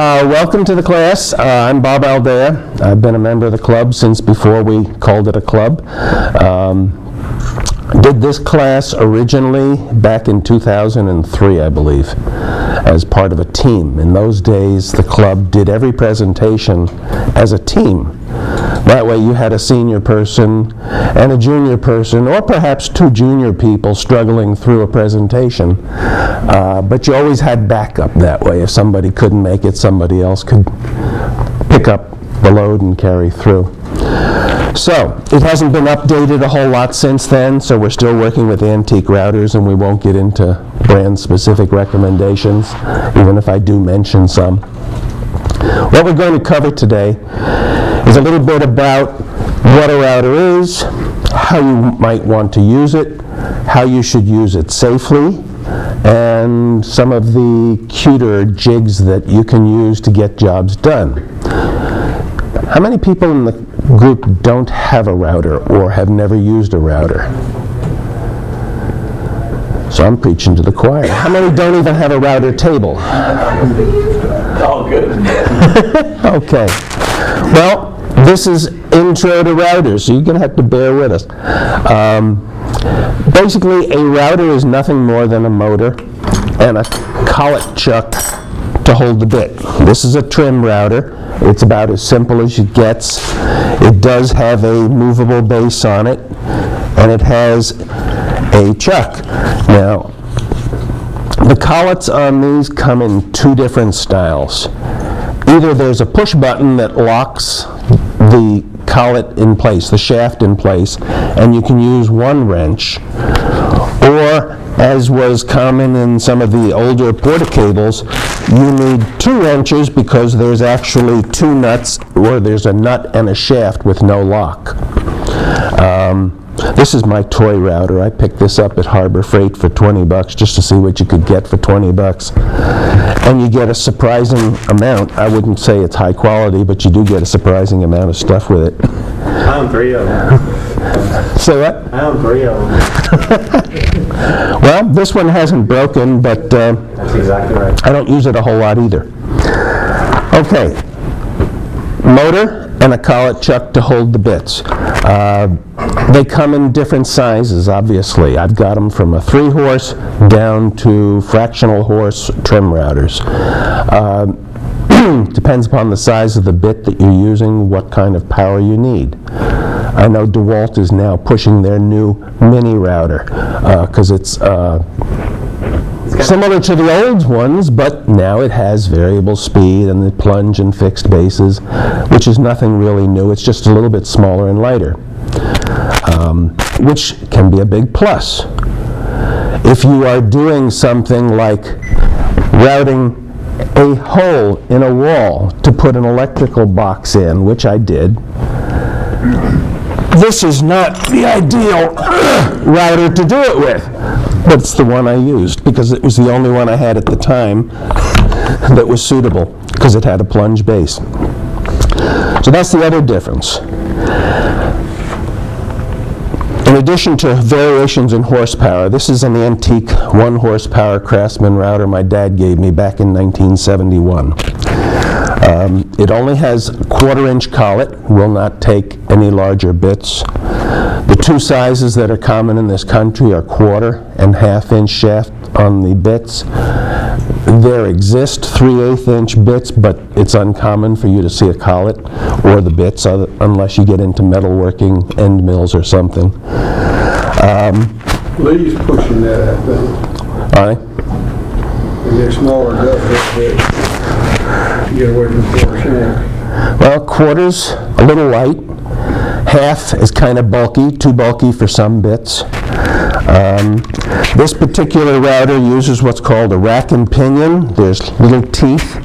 Uh, welcome to the class. Uh, I'm Bob Aldea. I've been a member of the club since before we called it a club. Um, did this class originally back in 2003, I believe, as part of a team. In those days, the club did every presentation as a team. That way you had a senior person and a junior person, or perhaps two junior people struggling through a presentation. Uh, but you always had backup that way. If somebody couldn't make it, somebody else could pick up the load and carry through. So, it hasn't been updated a whole lot since then, so we're still working with antique routers and we won't get into brand-specific recommendations, even if I do mention some. What we're going to cover today is a little bit about what a router is, how you might want to use it, how you should use it safely, and some of the cuter jigs that you can use to get jobs done. How many people in the group don't have a router or have never used a router? So I'm preaching to the choir. How many don't even have a router table? All good. Okay. Well, this is intro to routers, so you're going to have to bear with us. Um, basically, a router is nothing more than a motor and a collet chuck to hold the bit. This is a trim router. It's about as simple as it gets. It does have a movable base on it, and it has a chuck. Now, the collets on these come in two different styles. Either there's a push button that locks the collet in place, the shaft in place, and you can use one wrench, or as was common in some of the older Porter-Cables, you need two wrenches because there's actually two nuts, or there's a nut and a shaft with no lock. Um, this is my toy router. I picked this up at Harbor Freight for 20 bucks just to see what you could get for 20 bucks. And you get a surprising amount. I wouldn't say it's high quality, but you do get a surprising amount of stuff with it. I own three of them. So what? I own three of them. Well, this one hasn't broken, but uh, That's exactly right. I don't use it a whole lot either. Okay. Motor and a collet chuck to hold the bits. Uh, They come in different sizes, obviously. I've got them from a three-horse down to fractional horse trim routers. Uh, Depends upon the size of the bit that you're using, what kind of power you need. I know DeWalt is now pushing their new mini router, because it's uh, Similar to the old ones, but now it has variable speed and the plunge and fixed bases, which is nothing really new. It's just a little bit smaller and lighter, um, which can be a big plus. If you are doing something like routing a hole in a wall to put an electrical box in, which I did, this is not the ideal router to do it with, but it's the one I used because it was the only one I had at the time that was suitable because it had a plunge base. So that's the other difference. In addition to variations in horsepower, this is an antique one horsepower Craftsman router my dad gave me back in 1971. Um, It only has quarter inch collet, will not take any larger bits. The two sizes that are common in this country are quarter and half inch shaft on the bits. There exist 3 8 inch bits, but it's uncommon for you to see a collet or the bits unless you get into metalworking, end mills or something. Um, Lee's pushing that, I think. Aye? And they're smaller, that, get away from shank. Well, quarters, a little light. Half is kind of bulky, too bulky for some bits. Um, This particular router uses what's called a rack and pinion. There's little teeth,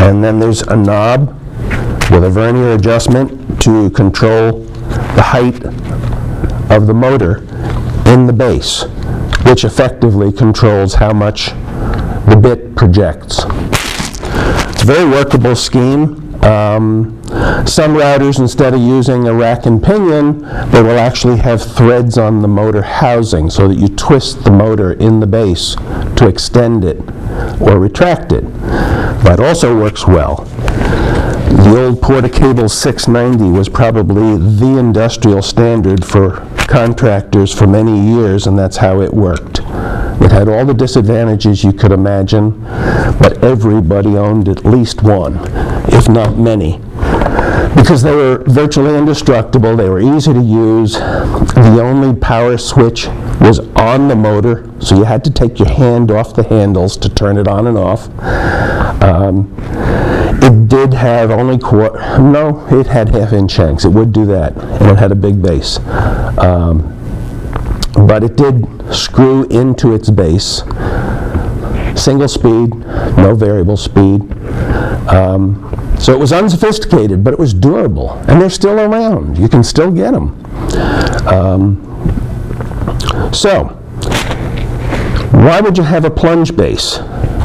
and then there's a knob with a vernier adjustment to control the height of the motor in the base, which effectively controls how much the bit projects. It's a very workable scheme. Um, Some routers, instead of using a rack and pinion, they will actually have threads on the motor housing so that you twist the motor in the base to extend it or retract it. That also works well. The old Porter-Cable 690 was probably the industrial standard for contractors for many years, and that's how it worked. It had all the disadvantages you could imagine, but everybody owned at least one, if not many. Because they were virtually indestructible, they were easy to use. The only power switch was on the motor, so you had to take your hand off the handles to turn it on and off. Um, it did have only quar no, it had half-inch shanks. It would do that, and it had a big base. Um, but it did screw into its base. Single speed, no variable speed. Um, so it was unsophisticated, but it was durable, and they're still around. You can still get them. Um, so, why would you have a plunge base?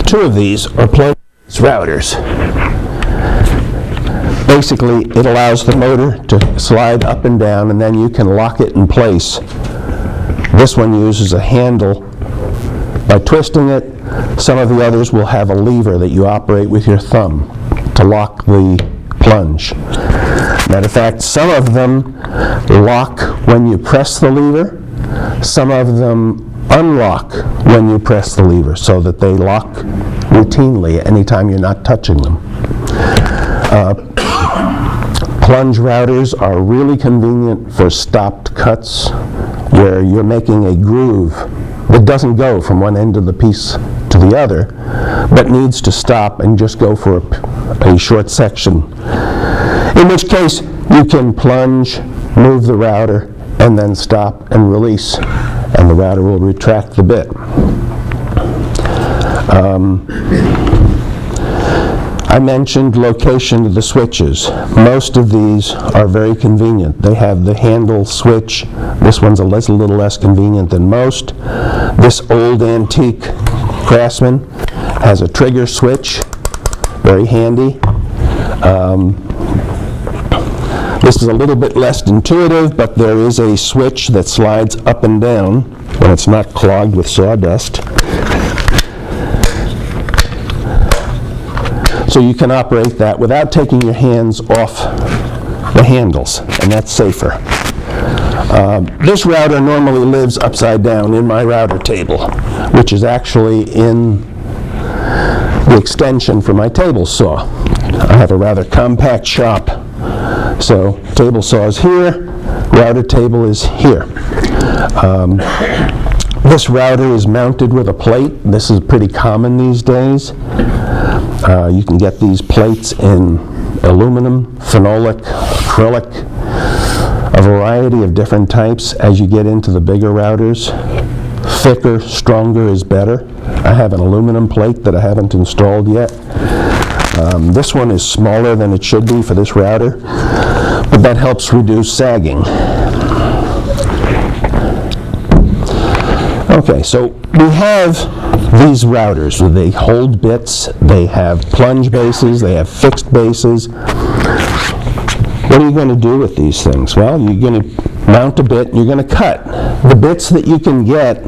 Two of these are plunge routers. Basically, it allows the motor to slide up and down, and then you can lock it in place. This one uses a handle. By twisting it, some of the others will have a lever that you operate with your thumb to lock the plunge. Matter of fact, some of them lock when you press the lever, some of them unlock when you press the lever so that they lock routinely anytime you're not touching them. Uh, plunge routers are really convenient for stopped cuts where you're making a groove that doesn't go from one end of the piece to the other, but needs to stop and just go for a, a short section. In which case, you can plunge, move the router, and then stop and release, and the router will retract the bit. Um, I mentioned location of the switches. Most of these are very convenient. They have the handle switch. This one's a a little less convenient than most. This old antique Craftsman has a trigger switch, very handy. Um, This is a little bit less intuitive, but there is a switch that slides up and down when it's not clogged with sawdust. So you can operate that without taking your hands off the handles, and that's safer. Um, This router normally lives upside down in my router table, which is actually in the extension for my table saw. I have a rather compact shop, so table saw is here, router table is here. Um, This router is mounted with a plate. This is pretty common these days. Uh, You can get these plates in aluminum, phenolic, acrylic, a variety of different types as you get into the bigger routers. Thicker, stronger is better. I have an aluminum plate that I haven't installed yet. Um, This one is smaller than it should be for this router, but that helps reduce sagging. Okay, so we have these routers. They hold bits, they have plunge bases, they have fixed bases. What are you going to do with these things? Well, you're going to mount a bit, you're going to cut. The bits that you can get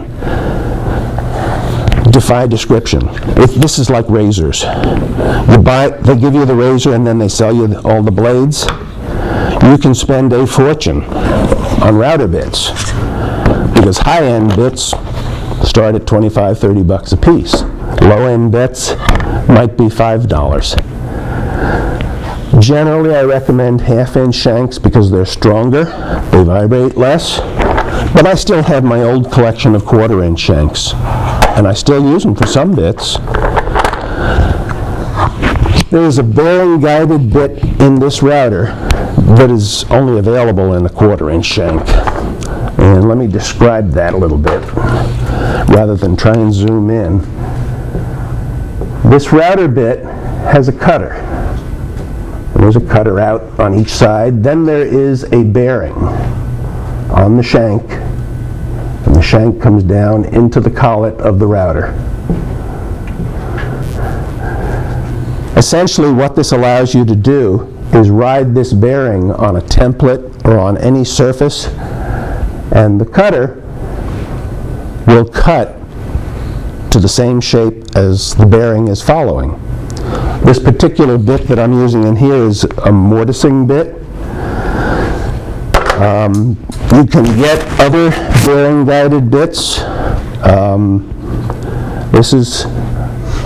defy description. If this is like razors. You buy, they give you the razor and then they sell you all the blades. You can spend a fortune on router bits because high-end bits start at 25, 30 bucks a piece. Low-end bits might be $5. Generally, I recommend half-inch shanks because they're stronger, they vibrate less, but I still have my old collection of quarter-inch shanks, and I still use them for some bits. There is a bearing-guided bit in this router that is only available in a quarter-inch shank. And let me describe that a little bit, rather than try and zoom in. This router bit has a cutter. There's a cutter out on each side. Then there is a bearing on the shank, and the shank comes down into the collet of the router. Essentially, what this allows you to do is ride this bearing on a template or on any surface, and the cutter will cut to the same shape as the bearing is following. This particular bit that I'm using in here is a mortising bit. Um, You can get other bearing guided bits. Um, This is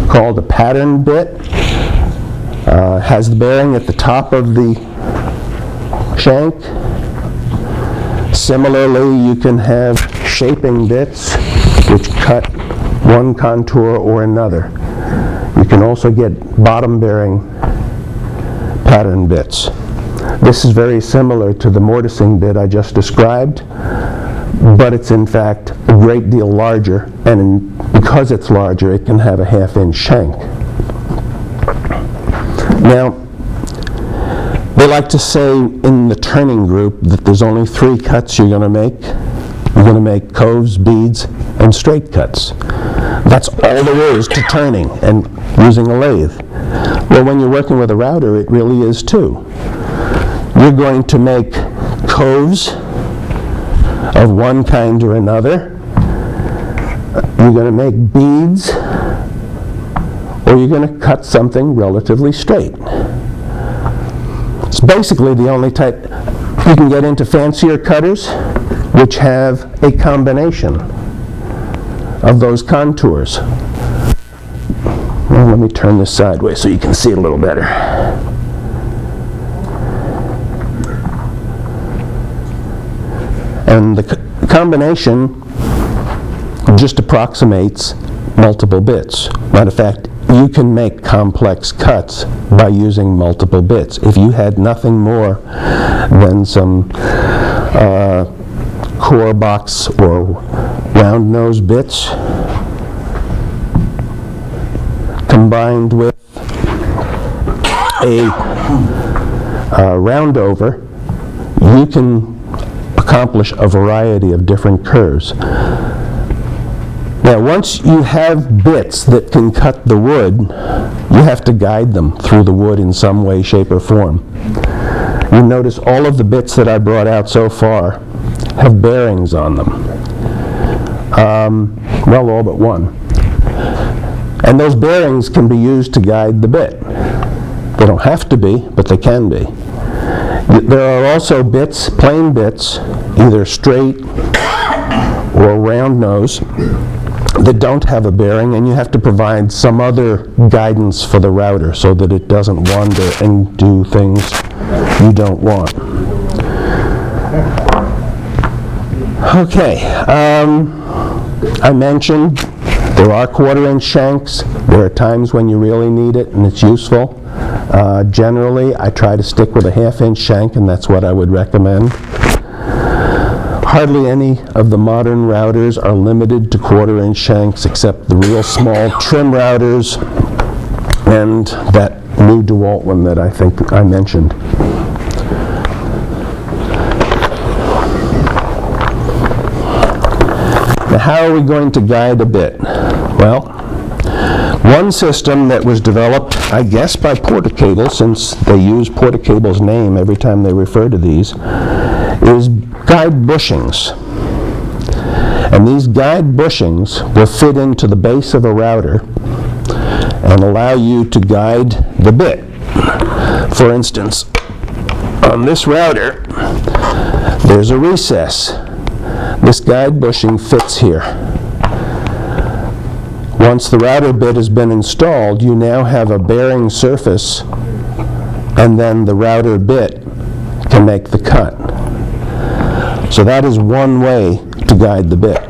called a pattern bit. Uh, Has the bearing at the top of the shank. Similarly, you can have shaping bits which cut one contour or another. You can also get bottom bearing pattern bits. This is very similar to the mortising bit I just described, but it's in fact a great deal larger, and in- because it's larger, it can have a half-inch shank. Now, they like to say in the turning group that there's only three cuts you're going to make. You're going to make coves, beads, and straight cuts. That's all there is to turning and using a lathe. Well, when you're working with a router, it really is too. You're going to make coves of one kind or another. You're going to make beads, or you're going to cut something relatively straight. It's basically the only type. You can get into fancier cutters, which have a combination of those contours. Well, let me turn this sideways so you can see it a little better. And the co- combination just approximates multiple bits. Matter of fact, you can make complex cuts by using multiple bits. If you had nothing more than some uh, core box or round nose bits combined with a uh, round over, you can accomplish a variety of different curves. Now, once you have bits that can cut the wood, you have to guide them through the wood in some way, shape, or form. You notice all of the bits that I brought out so far have bearings on them. Um, well, all but one. And those bearings can be used to guide the bit. They don't have to be, but they can be. There are also bits, plain bits, either straight or round nose, that don't have a bearing, and you have to provide some other guidance for the router so that it doesn't wander and do things you don't want. Okay, um, I mentioned there are quarter-inch shanks. There are times when you really need it and it's useful. Uh, Generally, I try to stick with a half-inch shank, and that's what I would recommend. Hardly any of the modern routers are limited to quarter-inch shanks, except the real small trim routers and that new DeWalt one that I think I mentioned. Now, how are we going to guide a bit? Well, one system that was developed, I guess, by Porter-Cable, since they use Porter-Cable's name every time they refer to these, is guide bushings. And these guide bushings will fit into the base of a router and allow you to guide the bit. For instance, on this router, there's a recess. This guide bushing fits here. Once the router bit has been installed, you now have a bearing surface, and then the router bit can make the cut. So that is one way to guide the bit.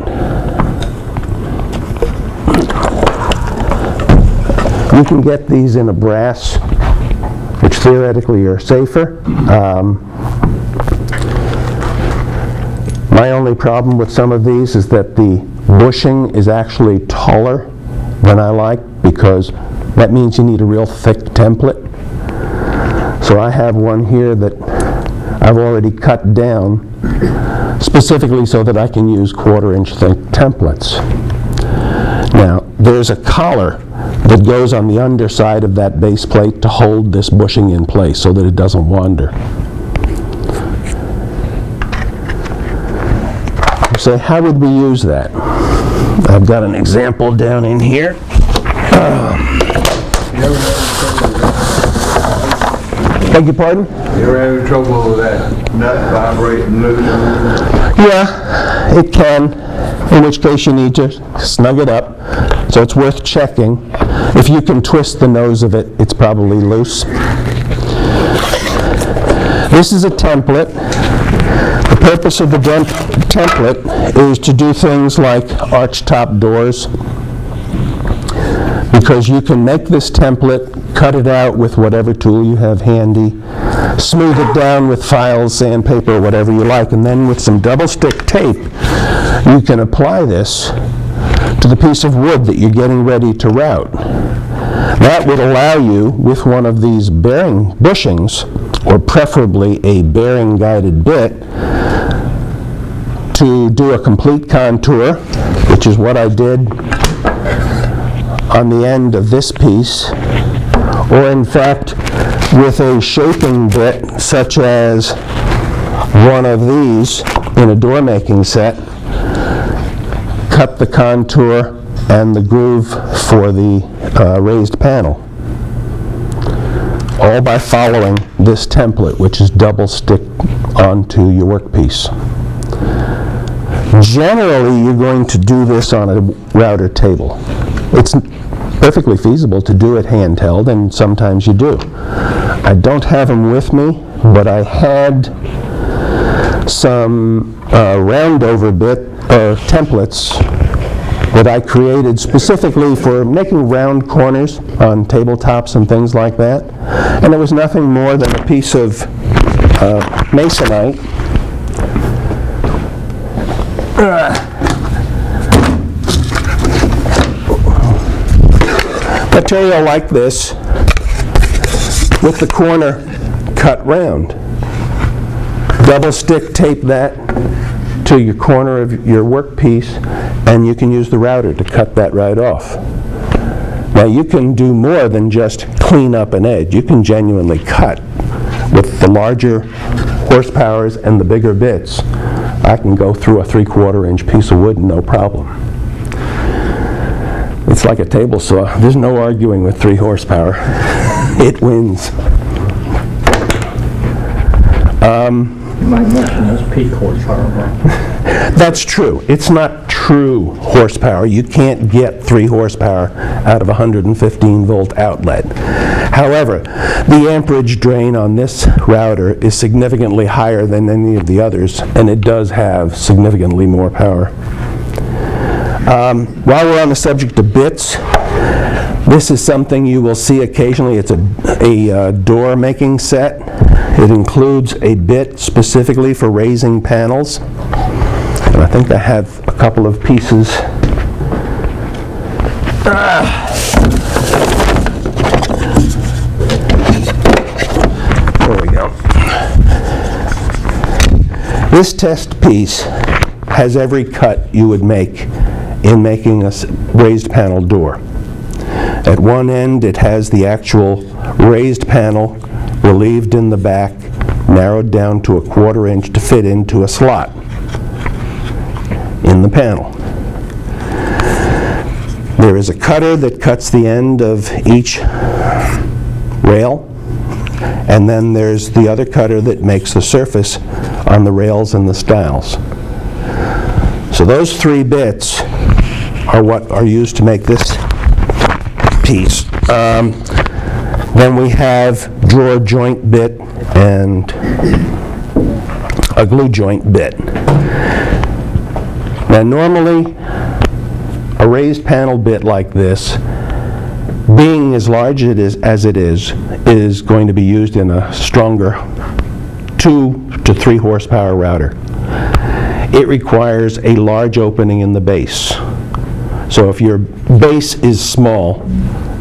You can get these in a brass, which theoretically are safer. Um, My only problem with some of these is that the bushing is actually taller than I like because that means you need a real thick template. So I have one here that I've already cut down specifically so that I can use quarter inch thick templates. Now, there's a collar that goes on the underside of that base plate to hold this bushing in place so that it doesn't wander. Say, how would we use that? I've got an example down in here. Um, beg your pardon? You ever have any trouble with that nut vibrating loose? Yeah, it can, in which case you need to snug it up. So it's worth checking. If you can twist the nose of it, it's probably loose. This is a template. The purpose of the dem- template is to do things like arch-top doors, because you can make this template, cut it out with whatever tool you have handy, smooth it down with files, sandpaper, whatever you like, and then with some double-stick tape, you can apply this to the piece of wood that you're getting ready to route. That would allow you, with one of these bearing bushings, or preferably a bearing-guided bit, to do a complete contour, which is what I did on the end of this piece, or in fact, with a shaping bit such as one of these in a door making set, cut the contour and the groove for the uh, raised panel. All by following this template, which is double stick onto your workpiece. Generally, you're going to do this on a router table. It's perfectly feasible to do it handheld, and sometimes you do. I don't have them with me, but I had some uh, roundover bit or templates that I created specifically for making round corners on tabletops and things like that. And it was nothing more than a piece of uh, masonite Uh. material like this with the corner cut round. Double stick tape that to your corner of your workpiece and you can use the router to cut that right off. Now you can do more than just clean up an edge. You can genuinely cut with the larger horsepowers and the bigger bits. I can go through a three-quarter inch piece of wood no problem. It's like a table saw. There's no arguing with three horsepower. it wins. My motion is peak horsepower. That's true. It's not true horsepower. You can't get three horsepower out of a 115 volt outlet. However, the amperage drain on this router is significantly higher than any of the others, and it does have significantly more power. Um, While we're on the subject of bits, this is something you will see occasionally. It's a, a uh, door making set. It includes a bit specifically for raising panels. I think I have a couple of pieces. Ah. There we go. This test piece has every cut you would make in making a raised panel door. At one end, it has the actual raised panel relieved in the back, narrowed down to a quarter inch to fit into a slot in the panel. There is a cutter that cuts the end of each rail, and then there's the other cutter that makes the surface on the rails and the stiles. So those three bits are what are used to make this piece. Um, Then we have drawer joint bit and a glue joint bit. Now normally, a raised panel bit like this, being as large it is, as it is, is going to be used in a stronger two to three horsepower router. It requires a large opening in the base. So if your base is small,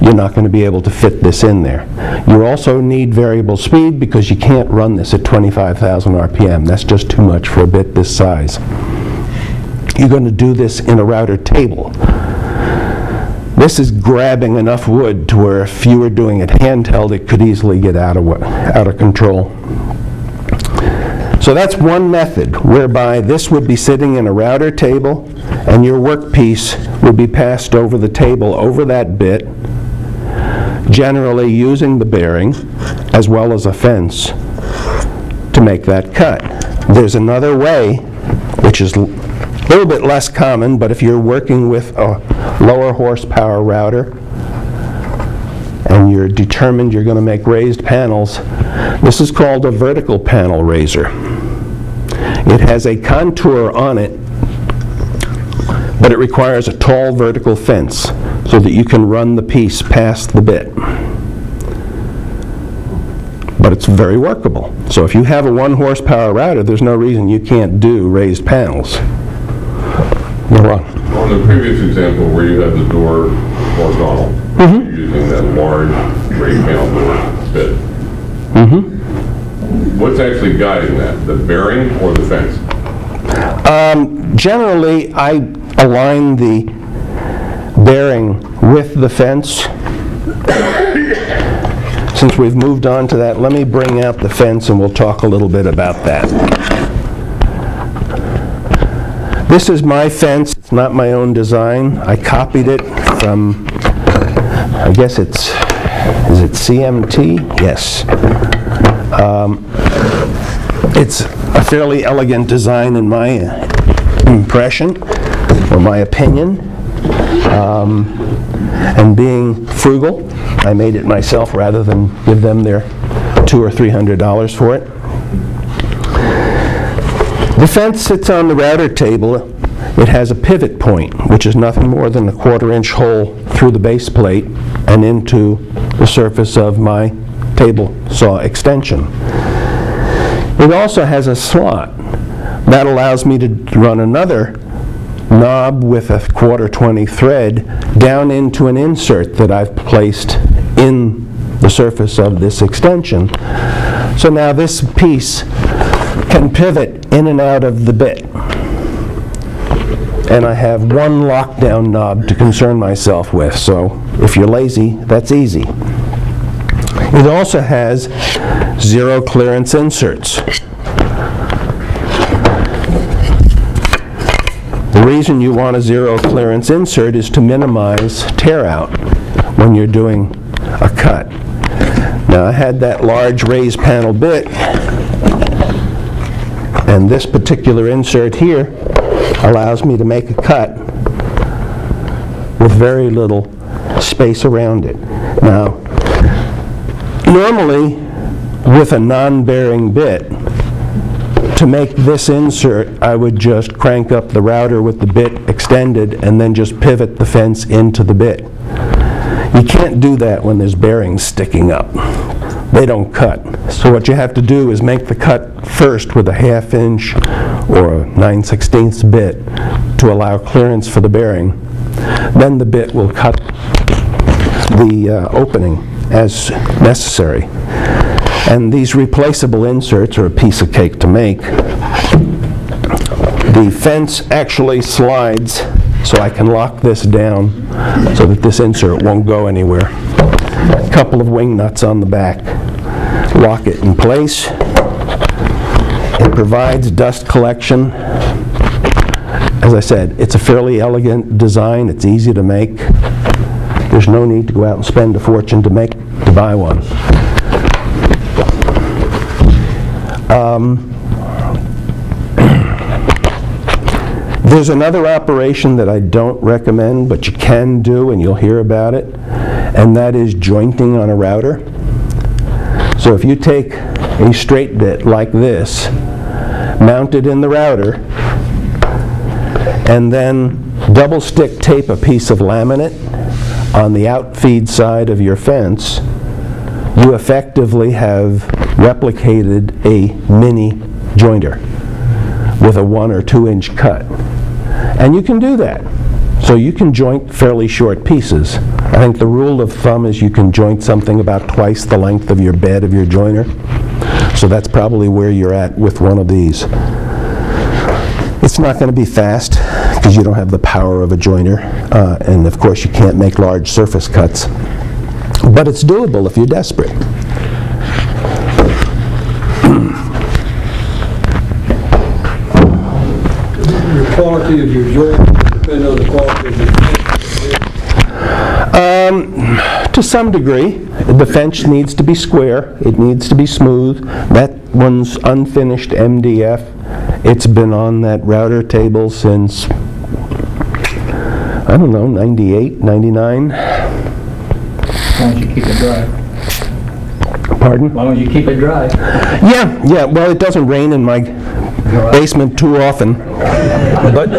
you're not going to be able to fit this in there. You also need variable speed because you can't run this at 25,000 RPM. That's just too much for a bit this size. You're going to do this in a router table. This is grabbing enough wood to where if you were doing it handheld, it could easily get out of, out of control. So that's one method whereby this would be sitting in a router table and your workpiece would be passed over the table over that bit, generally using the bearing as well as a fence to make that cut. There's another way, which is a little bit less common, but if you're working with a lower horsepower router and you're determined you're going to make raised panels, this is called a vertical panel raiser. It has a contour on it, but it requires a tall vertical fence so that you can run the piece past the bit. But it's very workable. So if you have a one horsepower router, there's no reason you can't do raised panels. You're wrong. On the previous example where you had the door horizontal, Mm-hmm. using that large raised panel door bit. Mm-hmm. What's actually guiding that, the bearing or the fence? Generally, I align the bearing with the fence. Since we've moved on to that, let me bring out the fence and we'll talk a little bit about that. This is my fence, it's not my own design. I copied it from, I guess it's, is it CMT? Yes. Um, It's a fairly elegant design in my impression, or my opinion. Um, And being frugal, I made it myself rather than give them their two or three hundred dollars for it. The fence sits on the router table. It has a pivot point, which is nothing more than a quarter-inch hole through the base plate and into the surface of my table saw extension. It also has a slot. That allows me to run another knob with a quarter 20 thread down into an insert that I've placed in the surface of this extension. So now this piece can pivot in and out of the bit. And I have one lockdown knob to concern myself with, so if you're lazy, that's easy. It also has zero clearance inserts. The reason you want a zero clearance insert is to minimize tear out when you're doing a cut. Now, I had that large raised panel bit, and this particular insert here allows me to make a cut with very little space around it. Now, normally, with a non-bearing bit, to make this insert, I would just crank up the router with the bit extended and then just pivot the fence into the bit. You can't do that when there's bearings sticking up. They don't cut. So what you have to do is make the cut first with a half inch or a 9 16ths bit to allow clearance for the bearing. Then the bit will cut the uh, opening as necessary. And these replaceable inserts are a piece of cake to make. The fence actually slides, so I can lock this down so that this insert won't go anywhere. A Couple of wing nuts on the back. Lock it in place. It provides dust collection. As I said, it's a fairly elegant design, it's easy to make. There's no need to go out and spend a fortune to make, to buy one. Um, there's another operation that I don't recommend, but you can do, and you'll hear about it, and that is jointing on a router. So if you take a straight bit like this, mount it in the router, and then double stick tape a piece of laminate on the outfeed side of your fence, you effectively have replicated a mini jointer with a one or two inch cut. And you can do that. So you can joint fairly short pieces. I think the rule of thumb is you can joint something about twice the length of your bed of your joiner. So that's probably where you're at with one of these. It's not going to be fast because you don't have the power of a joiner. Uh, and of course you can't make large surface cuts. But it's doable if you're desperate. the quality of your joint depend on the quality of your fence. Um, to some degree, the fence needs to be square, it needs to be smooth. That one's unfinished MDF. It's been on that router table since, I don't know, 98, 99? As long as you keep it dry. Pardon? Why don't you keep it dry. Yeah, yeah, well, it doesn't rain in my basement too often, but,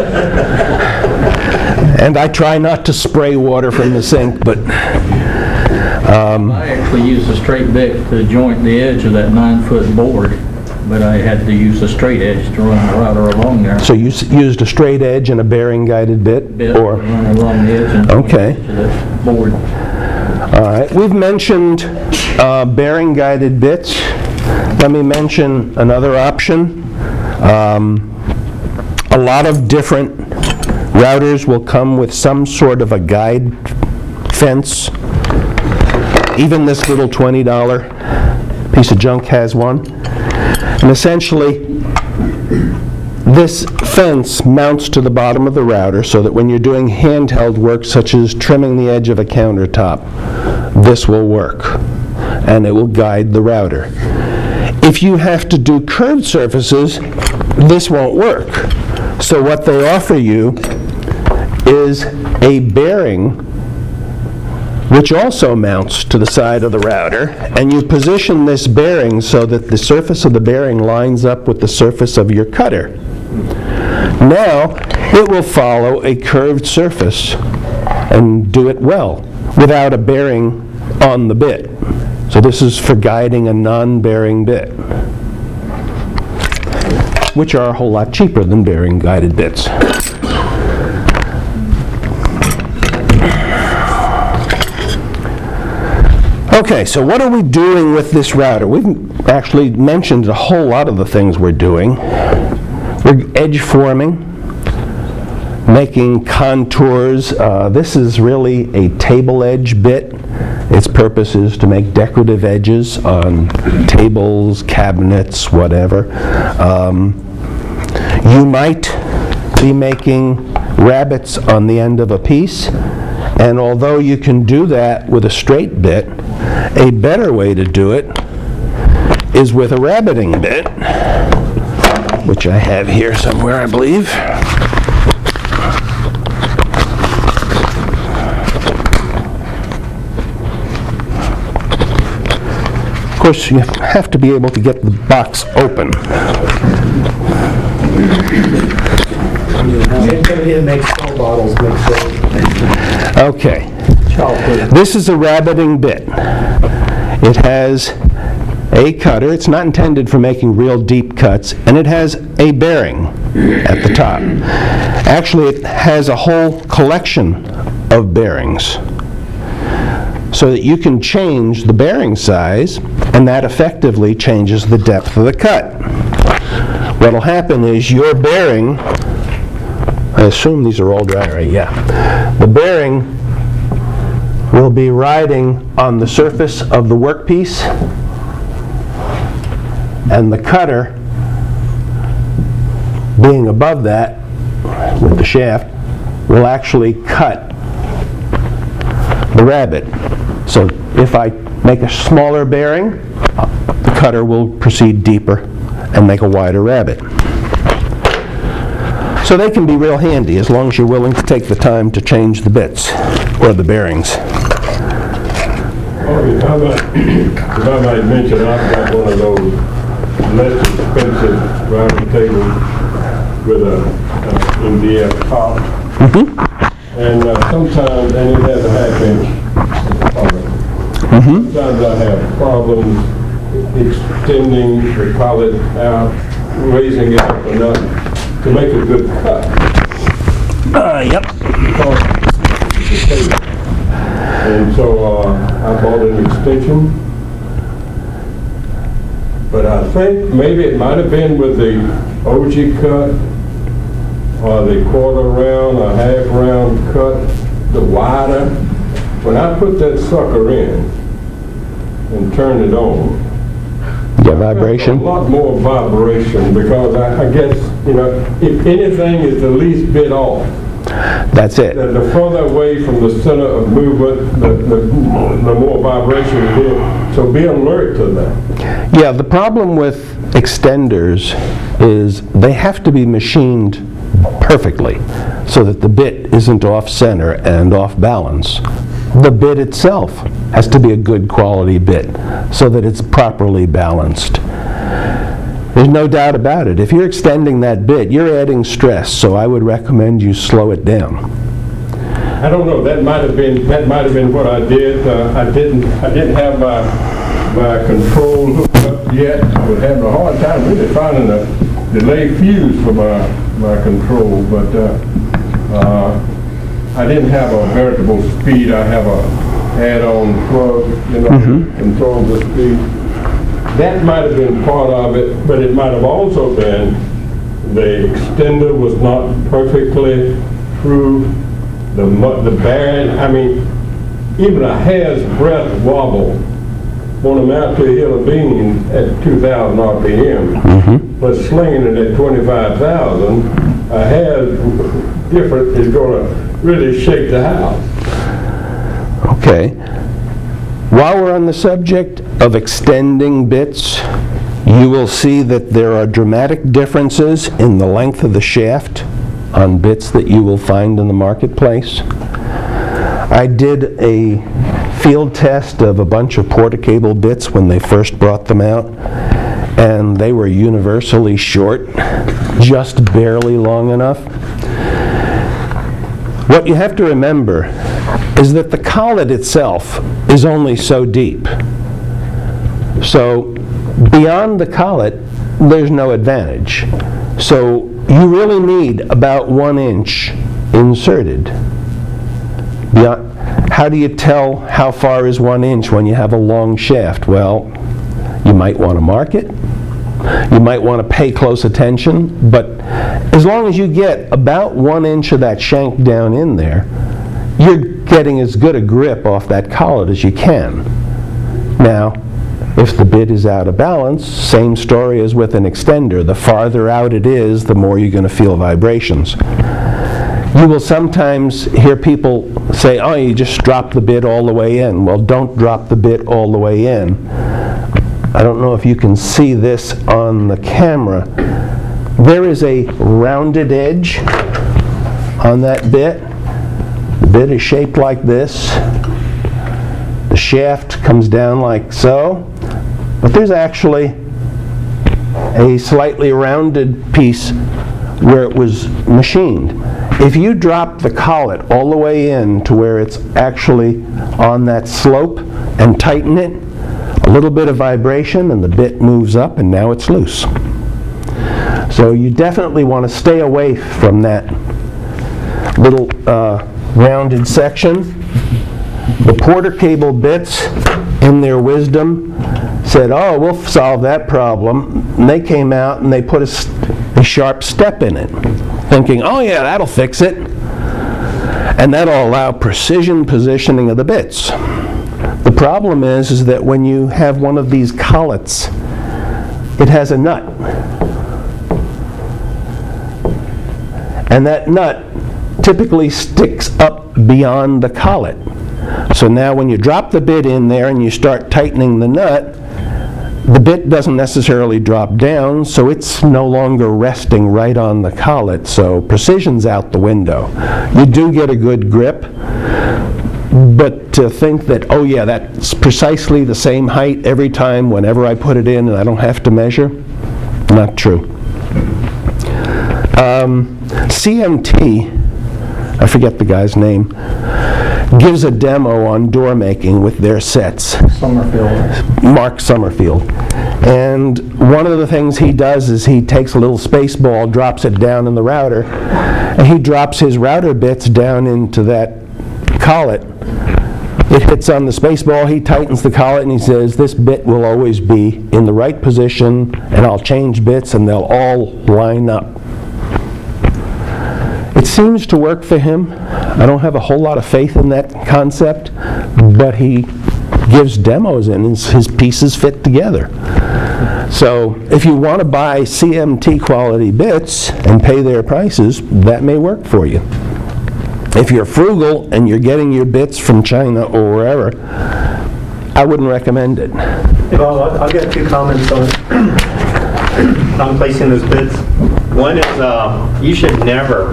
and I try not to spray water from the sink, but, I actually used a straight bit to joint the edge of that nine-foot board, but I had to use a straight edge to run the router along there. so you s- used a straight edge and a bearing guided bit? Bit Or, run along the edge the Okay. that board. all right, we've mentioned uh, bearing guided bits. Let me mention another option. Um, A lot of different routers will come with some sort of a guide fence. Even this little $20 piece of junk has one. And essentially, this fence mounts to the bottom of the router so that when you're doing handheld work such as trimming the edge of a countertop, this will work and it will guide the router. If you have to do curved surfaces, this won't work. So what they offer you is a bearing which also mounts to the side of the router, and you position this bearing so that the surface of the bearing lines up with the surface of your cutter. Now, it will follow a curved surface and do it well without a bearing on the bit. So this is for guiding a non-bearing bit, which are a whole lot cheaper than bearing guided bits. Okay, so what are we doing with this router? We've actually mentioned a whole lot of the things we're doing. We're edge forming, making contours. Uh, This is really a table edge bit. Its purpose is to make decorative edges on tables, cabinets, whatever. Um, You might be making rabbets on the end of a piece, and although you can do that with a straight bit, a better way to do it is with a rabbeting bit, which I have here somewhere, I believe. Of course, you have to be able to get the box open. Anybody that makes pill bottles makes those. Okay. This is a rabbeting bit. It has a cutter, it's not intended for making real deep cuts, and it has a bearing at the top. Actually, it has a whole collection of bearings so that you can change the bearing size, and that effectively changes the depth of the cut. What'll happen is your bearing, I assume these are all dry, right? Yeah. The bearing will be riding on the surface of the workpiece, and the cutter being above that with the shaft will actually cut the rabbet. So if I make a smaller bearing, the cutter will proceed deeper and make a wider rabbet. So they can be real handy as long as you're willing to take the time to change the bits or the bearings. Harvey, how about, if I might mention, I've got one of those less expensive routing tables with a a MDF top. And uh, sometimes, and it has a half inch collar. Sometimes I have problems extending the collet out, raising it up enough to make a good cut. Uh, yep. And so uh, I bought an extension. But I think maybe it might have been with the ogee cut or the quarter round or half round cut, the wider. When I put that sucker in and turned it on, Get A lot more vibration because I, I guess, you know, if anything is the least bit off, That's it. the the further away from the center of movement, the, the, the more vibration it is. So be alert to that. Yeah, the problem with extenders is they have to be machined perfectly so that the bit isn't off-center and off-balance. The bit itself has to be a good quality bit so that it's properly balanced. There's no doubt about it. If you're extending that bit, you're adding stress, so I would recommend you slow it down. I don't know, that might have been, that might have been what I did. Uh, I didn't, I didn't have my, my control hooked up yet. I was having a hard time really finding a delay fuse for my, my control, but, uh, uh, I didn't have a veritable speed. I have a add-on plug, you know, control the speed. That might have been part of it, but it might have also been the extender was not perfectly through the the bearing, I mean, even a hair's breadth wobble won't amount to a hill of beans at 2,000 RPM. Mm-hmm. But slinging it at 25,000, a hair's different is gonna really shake the house. Okay. While we're on the subject of extending bits, you will see that there are dramatic differences in the length of the shaft on bits that you will find in the marketplace. I did a field test of a bunch of Porter-Cable bits when they first brought them out, and they were universally short, just barely long enough. What you have to remember is that the collet itself is only so deep. So beyond the collet, there's no advantage. So you really need about one inch inserted. Beyond, how do you tell how far is one inch when you have a long shaft? Well, you might want to mark it. You might want to pay close attention, but as long as you get about one inch of that shank down in there, you're getting as good a grip off that collet as you can. Now, if the bit is out of balance, same story as with an extender. The farther out it is, the more you're going to feel vibrations. You will sometimes hear people say, oh, you just drop the bit all the way in. Well, don't drop the bit all the way in. I don't know if you can see this on the camera. There is a rounded edge on that bit. The bit is shaped like this. The shaft comes down like so. But there's actually a slightly rounded piece where it was machined. If you drop the collet all the way in to where it's actually on that slope and tighten it, a little bit of vibration and the bit moves up and now it's loose. So you definitely want to stay away from that little uh, rounded section. The Porter-Cable bits, in their wisdom, said, oh, we'll solve that problem. And they came out and they put a sharp step in it, thinking, oh yeah, that'll fix it. And that'll allow precision positioning of the bits. The problem is, is that when you have one of these collets, it has a nut. And that nut typically sticks up beyond the collet. So now when you drop the bit in there and you start tightening the nut, the bit doesn't necessarily drop down, so it's no longer resting right on the collet, so precision's out the window. You do get a good grip, but to think that, oh yeah, that's precisely the same height every time whenever I put it in and I don't have to measure, not true. Um, CMT, I forget the guy's name, gives a demo on door making with their sets. Sommerfeld. Marc Sommerfeld. And one of the things he does is he takes a little space ball, drops it down in the router, and he drops his router bits down into that collet. It hits on the space ball, he tightens the collet, and he says, this bit will always be in the right position, and I'll change bits, and they'll all line up. It seems to work for him. I don't have a whole lot of faith in that concept, but he gives demos and his pieces fit together. So if you want to buy CMT quality bits and pay their prices, that may work for you. If you're frugal and you're getting your bits from China or wherever, I wouldn't recommend it. Well, I've got two comments on on placing those bids. One is, uh, you should never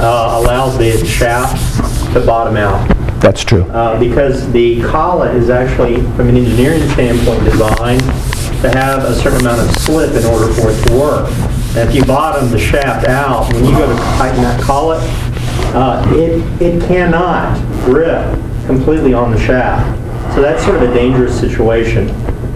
uh, allow the shaft to bottom out. That's true. Uh, because the collet is actually, from an engineering standpoint, designed to have a certain amount of slip in order for it to work. And if you bottom the shaft out, when you go to tighten that collet, uh, it, it cannot grip completely on the shaft. So that's sort of a dangerous situation.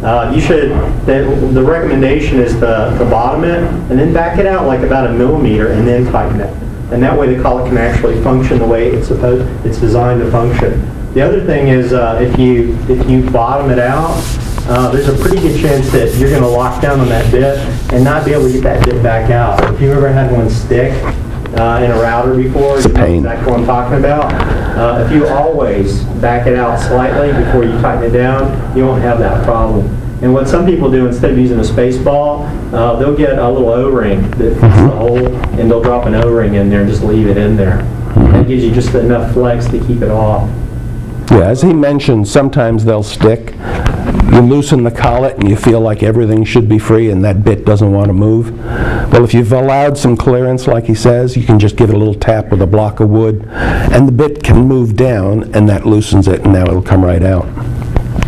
Uh, You should, the the recommendation is to to bottom it and then back it out like about a millimeter and then tighten it. And that way the collet can actually function the way it's supposed, it's designed to function. The other thing is, uh, if you, if you bottom it out, uh, there's a pretty good chance that you're gonna lock down on that bit and not be able to get that bit back out. If you've ever had one stick uh, in a router before, It's you know exactly what I'm talking about. Uh, If you always back it out slightly before you tighten it down, you won't have that problem. And what some people do, instead of using a space ball, uh, they'll get a little O-ring that fits Mm-hmm. the hole, and they'll drop an O-ring in there and just leave it in there. Mm-hmm. That gives you just enough flex to keep it off. Yeah, as he mentioned, sometimes they'll stick. You loosen the collet and you feel like everything should be free and that bit doesn't want to move. Well, if you've allowed some clearance, like he says, you can just give it a little tap with a block of wood and the bit can move down and that loosens it and now it'll come right out.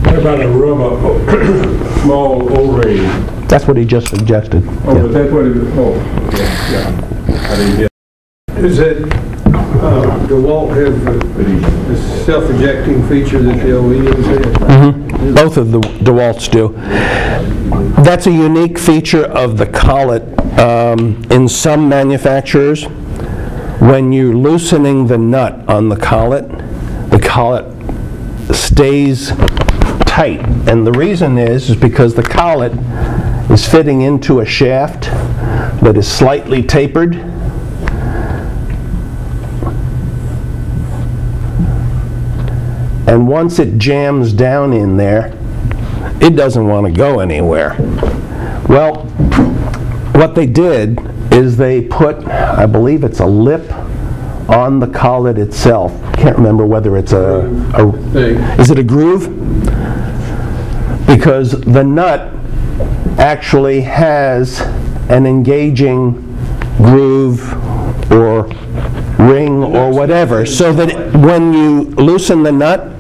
What about a rubber, small O-ring? That's what he just suggested. Oh, Yeah. but that's what it is, oh, yeah, yeah. I didn't get Is it, uh, DeWalt have the- the self-ejecting feature that the OEMs have? Both of the DeWalt's do. That's a unique feature of the collet um, in some manufacturers. When you're loosening the nut on the collet, the collet stays tight. And the reason is, is because the collet is fitting into a shaft that is slightly tapered. And once it jams down in there, it doesn't want to go anywhere. Well, what they did is they put, I believe it's a lip on the collet itself. Can't remember whether it's a, a is it a groove? Because the nut actually has an engaging groove or ring or whatever, so that when you loosen the nut,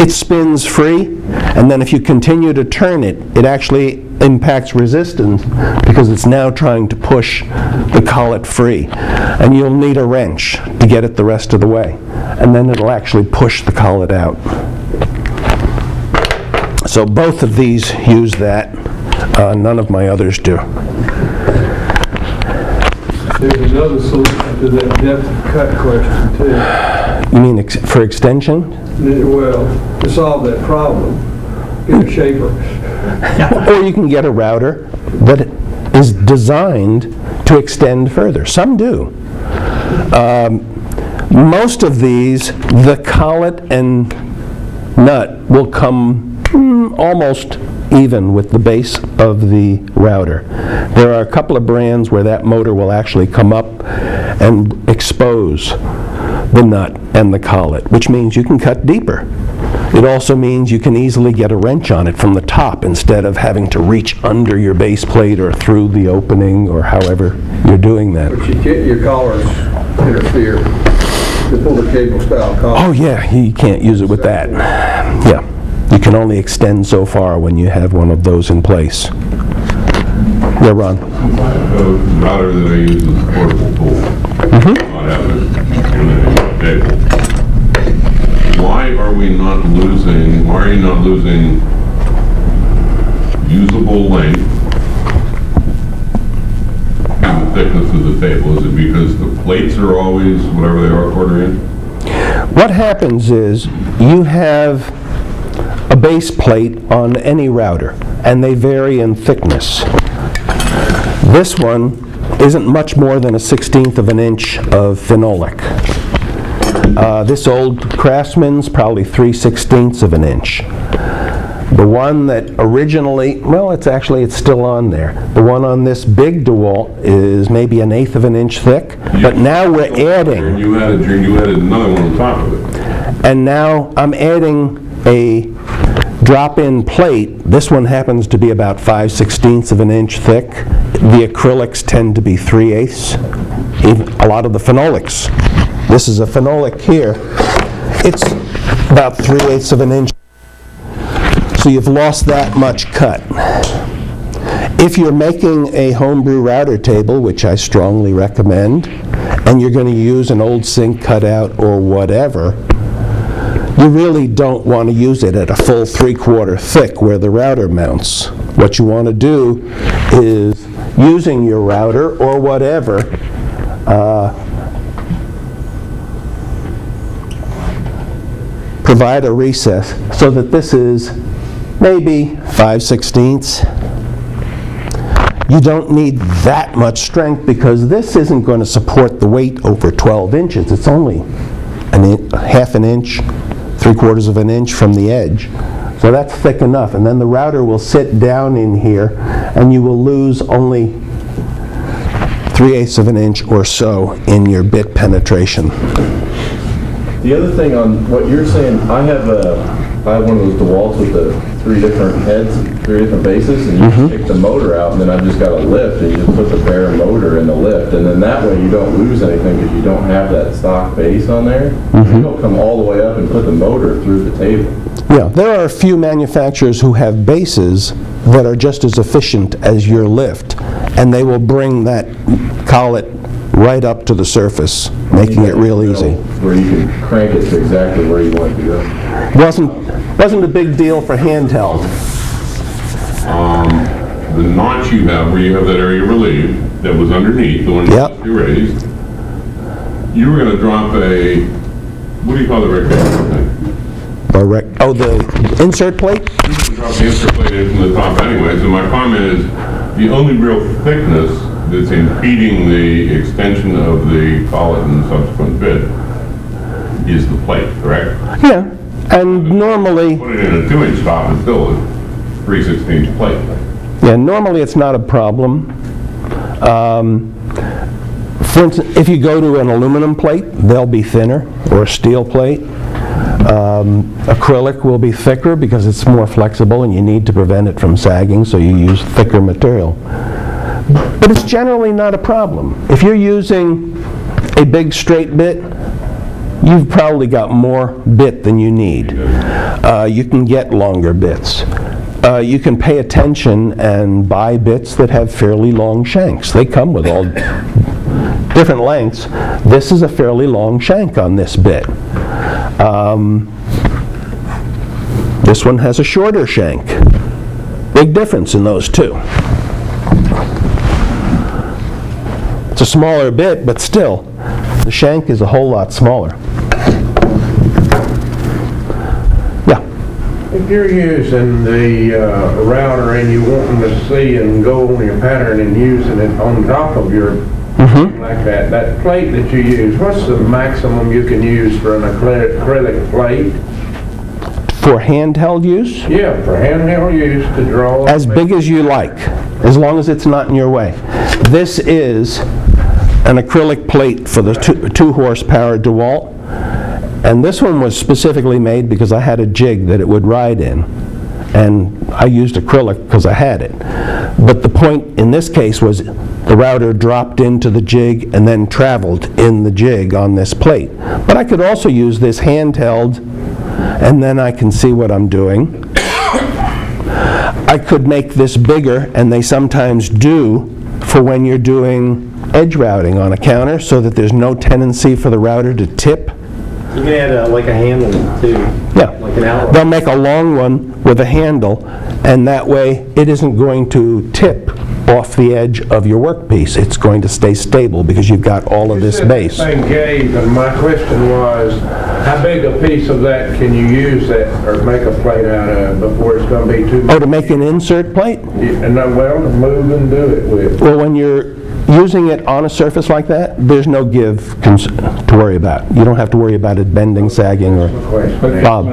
it spins free, and then if you continue to turn it, it actually impacts resistance because it's now trying to push the collet free. And you'll need a wrench to get it the rest of the way, and then it'll actually push the collet out. So both of these use that. Uh, None of my others do. There's another solution to that depth cut question too. You mean ex- for extension? Well, to solve that problem, get a shaper. Or you can get a router that is designed to extend further. Some do. Um, Most of these, the collet and nut will come almost even with the base of the router. There are a couple of brands where that motor will actually come up and expose the nut and the collet, which means you can cut deeper. It also means you can easily get a wrench on it from the top instead of having to reach under your base plate or through the opening or however you're doing that. But you can't, your collars interfere, to pull the cable style collar. Oh, yeah, you can't use it with that. Yeah, you can only extend so far when you have one of those in place. Yeah, Ron? The router that I use is a portable tool. Mm-hmm. Not have it in a table. Why are we not losing, why are you not losing usable length and the thickness of the table? Is it because the plates are always whatever they are, quarter inch? What happens is you have a base plate on any router, and they vary in thickness. This one isn't much more than a 16th of an inch of phenolic. Uh, This old Craftsman's probably 3 16ths of an inch. The one that originally, well, it's actually, it's still on there. The one on this big DeWalt is maybe an eighth of an inch thick, but now we're adding, you added, you added another one on top of it. and now I'm adding a drop-in plate. This one happens to be about 5 sixteenths of an inch thick. The acrylics tend to be 3 eighths, even a lot of the phenolics. This is a phenolic here. It's about 3 eighths of an inch. So you've lost that much cut. If you're making a homebrew router table, which I strongly recommend, and you're going to use an old sink cutout or whatever, you really don't want to use it at a full three-quarter thick where the router mounts. What you want to do is, using your router or whatever, uh, provide a recess so that this is maybe 5 sixteenths. You don't need that much strength because this isn't going to support the weight over 12 inches. It's only an in, half an inch, three quarters of an inch from the edge. So that's thick enough. And then the router will sit down in here and you will lose only 3 eighths of an inch or so in your bit penetration. The other thing on what you're saying, I have a, I have one of those DeWalt's with the three different heads, three different bases, and you just mm-hmm. take the motor out, and then I've just got a lift, and you just put the bare motor in the lift, and then that way you don't lose anything because you don't have that stock base on there. Mm-hmm. You don't come all the way up and put the motor through the table. Yeah, there are a few manufacturers who have bases that are just as efficient as your lift, and they will bring that collet right up to the surface, making it real easy. Where you can crank it to exactly where you want it to go. Wasn't, wasn't a big deal for handheld. Um, the notch you have, where you have that area relieved, that was underneath, the one Yep. you raised, you were gonna drop a, what do you call the rectangle thing? Or rec- Oh, the insert plate? You can drop the insert plate in from the top anyways, and my comment is, the only real thickness that's impeding the extension of the collet and subsequent bit is the plate, correct? Yeah, and normally, Put it in a two-inch top, it's still a three sixteenths plate. yeah, normally it's not a problem. Um, For instance, if you go to an aluminum plate, they'll be thinner, or a steel plate. Um, Acrylic will be thicker because it's more flexible and you need to prevent it from sagging, so you use thicker material. But it's generally not a problem. If you're using a big straight bit, you've probably got more bit than you need. Uh, You can get longer bits. Uh, You can pay attention and buy bits that have fairly long shanks. They come with all different lengths. This is a fairly long shank on this bit. Um, This one has a shorter shank. Big difference in those two. It's a smaller bit, but still, the shank is a whole lot smaller. Yeah, If you're using the uh, router and you wanting to see and go on your pattern and using it on top of your, like that, that plate that you use, what's the maximum you can use for an acrylic acrylic plate? for handheld use, Yeah, for handheld use to draw. as big as you like, as long as it's not in your way. This is an acrylic plate for the two two horsepower DeWalt, and this one was specifically made because I had a jig that it would ride in, and I used acrylic because I had it. But the point in this case was the router dropped into the jig and then traveled in the jig on this plate. But I could also use this handheld, and then I can see what I'm doing. I could make this bigger, and they sometimes do, for when you're doing edge routing on a counter, so that there's no tendency for the router to tip. You can add uh, like a handle too, Yeah. like an outlet. They'll make a long one with a handle, and that way it isn't going to tip off the edge of your workpiece. It's going to stay stable because you've got all of this base. Thing gave, and my question was, how big a piece of that can you use that, or make a plate out of before it's gonna be too Oh, to make an insert plate? And, uh, well, to move and do it with. Well, when you're using it on a surface like that, there's no give cons- to worry about. You don't have to worry about it bending, sagging, or, Bob,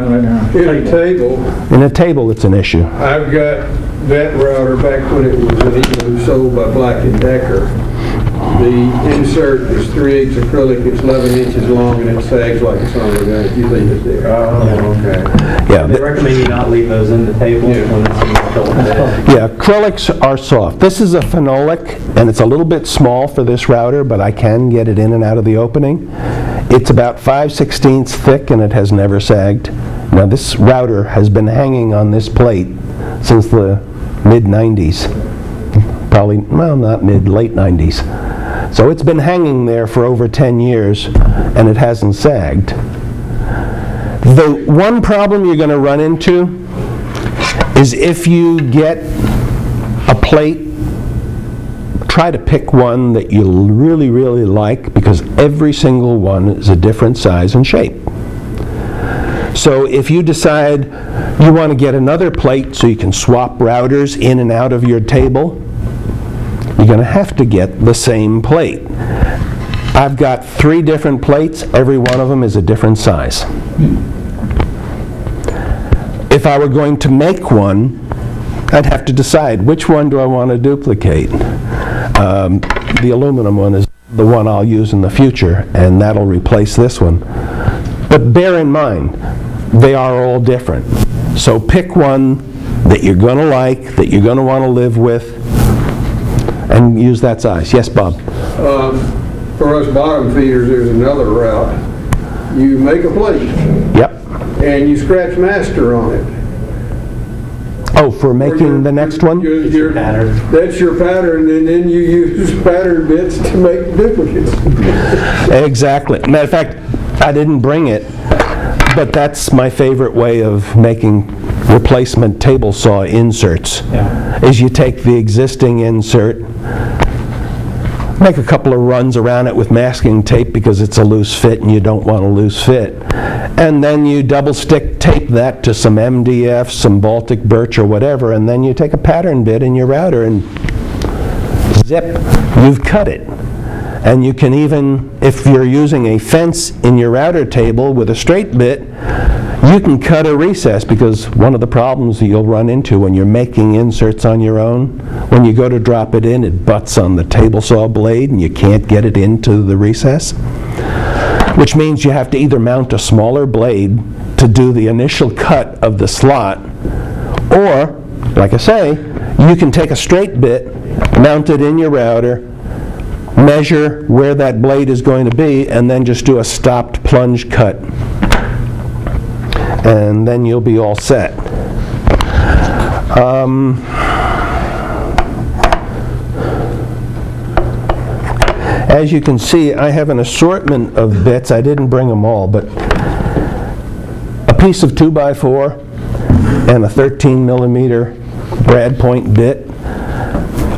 In a table, in a table, it's an issue. I've got that router back when it was, it was sold by Black and Decker. The insert is three eighths acrylic, it's 11 inches long, and it sags like it's on the gun if you leave it there. Oh, okay. Yeah, They recommend you not leave those in the table when it's in the yeah, acrylics are soft. This is a phenolic, and it's a little bit small for this router, but I can get it in and out of the opening. It's about 5 16ths thick, and it has never sagged. Now, this router has been hanging on this plate since the mid-90s. Probably, well, not mid, late 90s. So it's been hanging there for over 10 years, and it hasn't sagged. The one problem you're going to run into is if you get a plate, try to pick one that you really, really like because every single one is a different size and shape. So if you decide you want to get another plate so you can swap routers in and out of your table, you're going to have to get the same plate. I've got three different plates, every one of them is a different size. If I were going to make one, I'd have to decide which one do I want to duplicate. Um, The aluminum one is the one I'll use in the future, and that'll replace this one. But bear in mind, they are all different. So pick one that you're going to like, that you're going to want to live with, and use that size. Yes, Bob? Um, For us bottom feeders, there's another route. You make a plate, Yep. And you scratch master on it. Oh, for making the next one? Your- your- Pattern. That's your pattern, and then you use pattern bits to make duplicates. Exactly. Matter of fact, I didn't bring it, but that's my favorite way of making replacement table saw inserts. Yeah. Is you take the existing insert, make a couple of runs around it with masking tape because it's a loose fit and you don't want a loose fit. And then you double stick tape that to some MDF, some Baltic birch or whatever, and then you take a pattern bit in your router and zip, you've cut it. And you can even, if you're using a fence in your router table with a straight bit, you can cut a recess because one of the problems that you'll run into when you're making inserts on your own, when you go to drop it in, it butts on the table saw blade and you can't get it into the recess. Which means you have to either mount a smaller blade to do the initial cut of the slot, or, like I say, you can take a straight bit, mount it in your router, measure where that blade is going to be, and then just do a stopped plunge cut. And then you'll be all set. Um, As you can see, I have an assortment of bits. I didn't bring them all, but a piece of 2x4 and a 13 millimeter brad point bit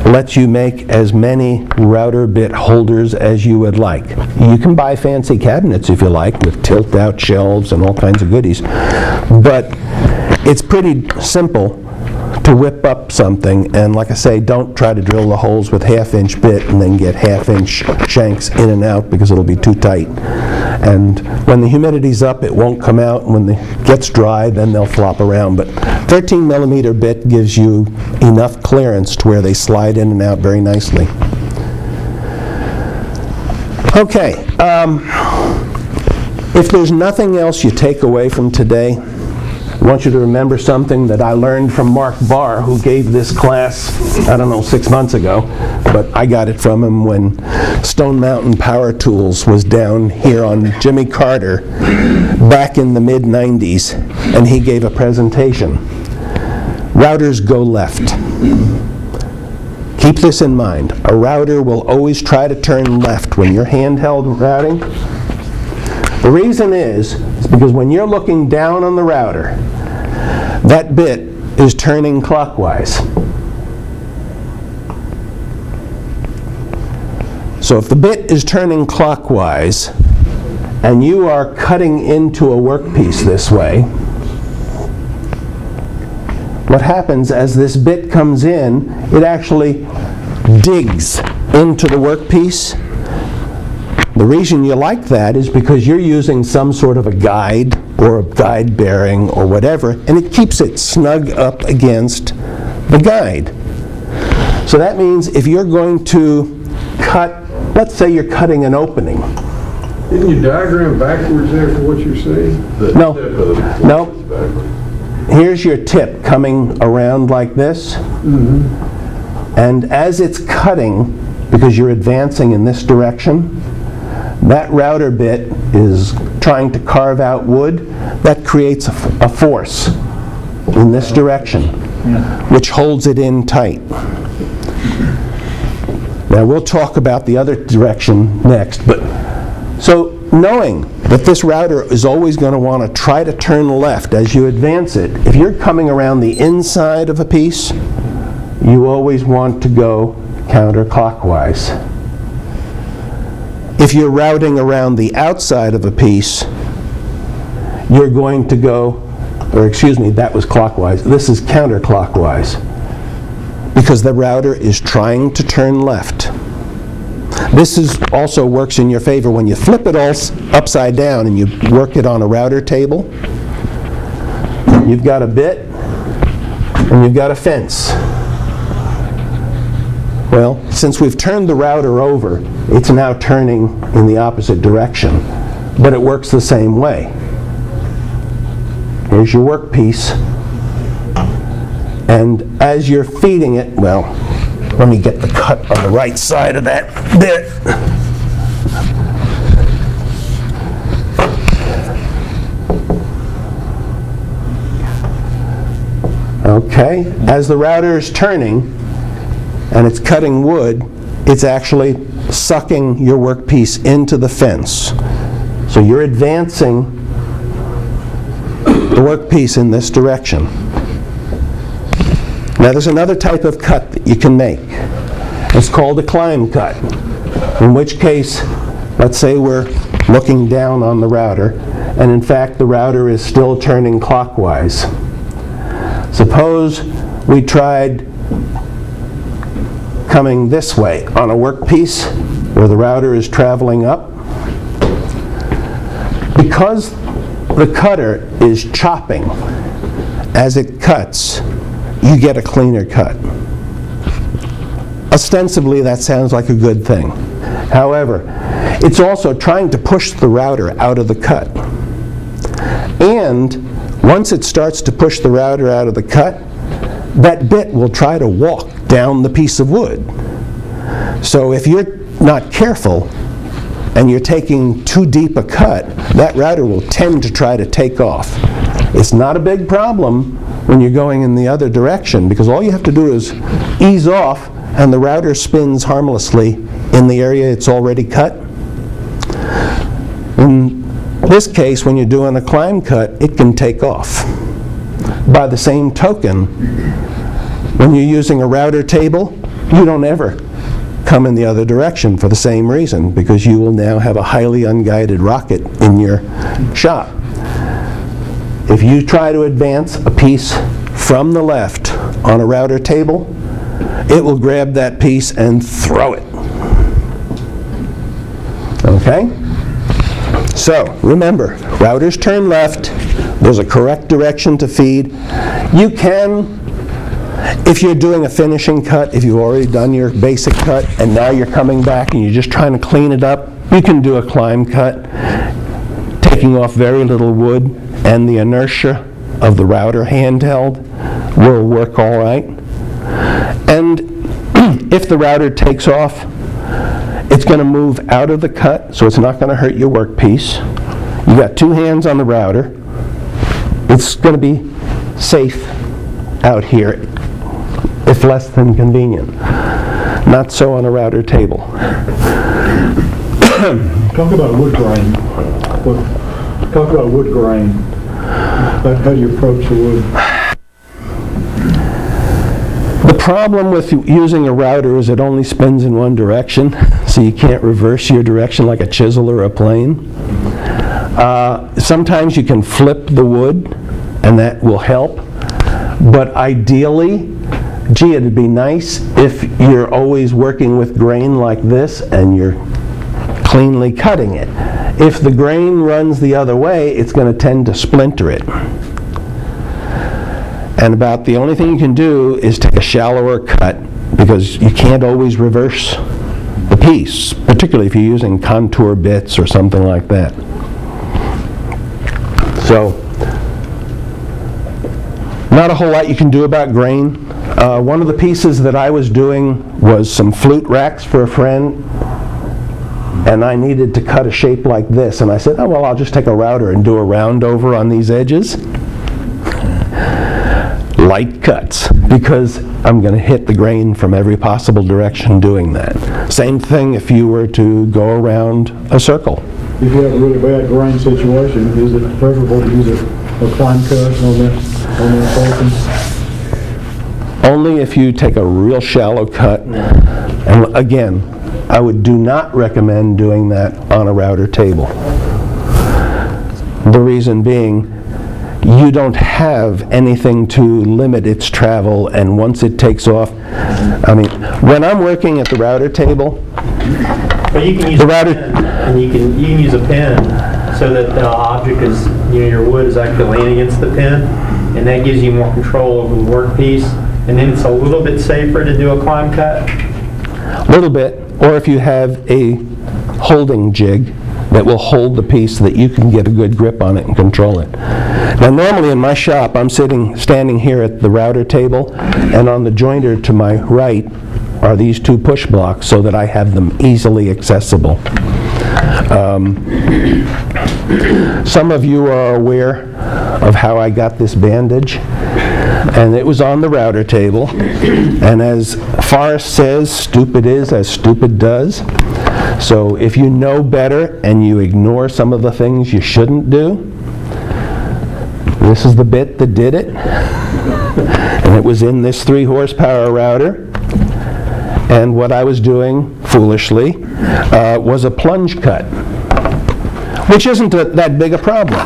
lets you make as many router bit holders as you would like. You can buy fancy cabinets if you like with tilt-out shelves and all kinds of goodies, but it's pretty simple to whip up something, and like I say, don't try to drill the holes with half-inch bit and then get half-inch shanks in and out because it'll be too tight. And when the humidity's up, it won't come out, and when it gets dry, then they'll flop around. But 13 millimeter bit gives you enough clearance to where they slide in and out very nicely. Okay, um, if there's nothing else you take away from today, I want you to remember something that I learned from Mark Barr, who gave this class, I don't know, six months ago, but I got it from him when Stone Mountain Power Tools was down here on Jimmy Carter back in the mid-90s, and he gave a presentation. Routers go left. Keep this in mind. A router will always try to turn left when you're handheld routing. The reason is, because when you're looking down on the router, that bit is turning clockwise. So if the bit is turning clockwise and you are cutting into a workpiece this way, what happens as this bit comes in, it actually digs into the workpiece. The reason you like that is because you're using some sort of a guide or a guide bearing or whatever, and it keeps it snug up against the guide. So that means if you're going to cut, let's say you're cutting an opening. Didn't you diagram backwards there for what you're saying? No, no. Here's your tip coming around like this. Mm-hmm. And as it's cutting, because you're advancing in this direction, that router bit is trying to carve out wood. That creates a, force in this direction, which holds it in tight. Now, we'll talk about the other direction next, but, so knowing that this router is always going to want to try to turn left as you advance it, if you're coming around the inside of a piece, you always want to go counterclockwise. If you're routing around the outside of a piece, you're going to go, or excuse me, that was clockwise. This is counterclockwise because the router is trying to turn left. This is also works in your favor when you flip it all upside down and you work it on a router table. You've got a bit and you've got a fence. Well, since we've turned the router over, it's now turning in the opposite direction, but it works the same way. Here's your workpiece. And as you're feeding it, well, let me get the cut on the right side of that bit. Okay, as the router is turning and it's cutting wood, it's actually sucking your workpiece into the fence. So you're advancing the workpiece in this direction. Now, there's another type of cut that you can make. It's called a climb cut, in which case, let's say we're looking down on the router, and in fact, the router is still turning clockwise. Suppose we tried coming this way on a workpiece where the router is traveling up. Because the cutter is chopping as it cuts, you get a cleaner cut. Ostensibly, that sounds like a good thing. However, it's also trying to push the router out of the cut. And once it starts to push the router out of the cut, that bit will try to walk down the piece of wood. So if you're not careful and you're taking too deep a cut, that router will tend to try to take off. It's not a big problem when you're going in the other direction because all you have to do is ease off and the router spins harmlessly in the area it's already cut. In this case, when you're doing a climb cut, it can take off. By the same token, when you're using a router table, you don't ever come in the other direction for the same reason, because you will now have a highly unguided rocket in your shop. If you try to advance a piece from the left on a router table, it will grab that piece and throw it. Okay? So, remember, routers turn left, there's a correct direction to feed. You can, if you're doing a finishing cut, if you've already done your basic cut, and now you're coming back and you're just trying to clean it up, you can do a climb cut, taking off very little wood, and the inertia of the router handheld will work all right. And if the router takes off, it's going to move out of the cut, so it's not going to hurt your workpiece. You've got two hands on the router. It's going to be safe out here, if less than convenient. Not so on a router table. Talk about wood grain. Talk about wood grain. How how do you approach the wood? The problem with using a router is it only spins in one direction, so you can't reverse your direction like a chisel or a plane. Uh, Sometimes you can flip the wood, and that will help, but ideally, gee, it'd be nice if you're always working with grain like this and you're cleanly cutting it. If the grain runs the other way, it's going to tend to splinter it. And about the only thing you can do is take a shallower cut because you can't always reverse the piece, particularly if you're using contour bits or something like that. So, not a whole lot you can do about grain. Uh, one of the pieces that I was doing was some flute racks for a friend, and I needed to cut a shape like this. And I said, oh, well, I'll just take a router and do a round over on these edges. Light cuts, because I'm going to hit the grain from every possible direction doing that. Same thing if you were to go around a circle. If you have a really bad grain situation, is it preferable to use a, a climb cut on that, on that portion? Only if you take a real shallow cut. And again, I would do not recommend doing that on a router table. The reason being, you don't have anything to limit its travel, and once it takes off, I mean, when I'm working at the router table, But you can use The a router- pin, and you can, you can use a pin so that the object is, your wood is actually laying against the pin, and that gives you more control over the workpiece. And then it's a little bit safer to do a climb cut. a little bit, or if you have a holding jig that will hold the piece so that you can get a good grip on it and control it. Now, normally in my shop, I'm sitting, standing here at the router table, and on the jointer to my right are these two push blocks so that I have them easily accessible. Um, Some of you are aware of how I got this bandage, and it was on the router table. And as Forrest says, stupid is as stupid does. So if you know better and you ignore some of the things you shouldn't do, this is the bit that did it. And it was in this three horsepower router. And what I was doing foolishly uh, was a plunge cut, which isn't a- that big a problem.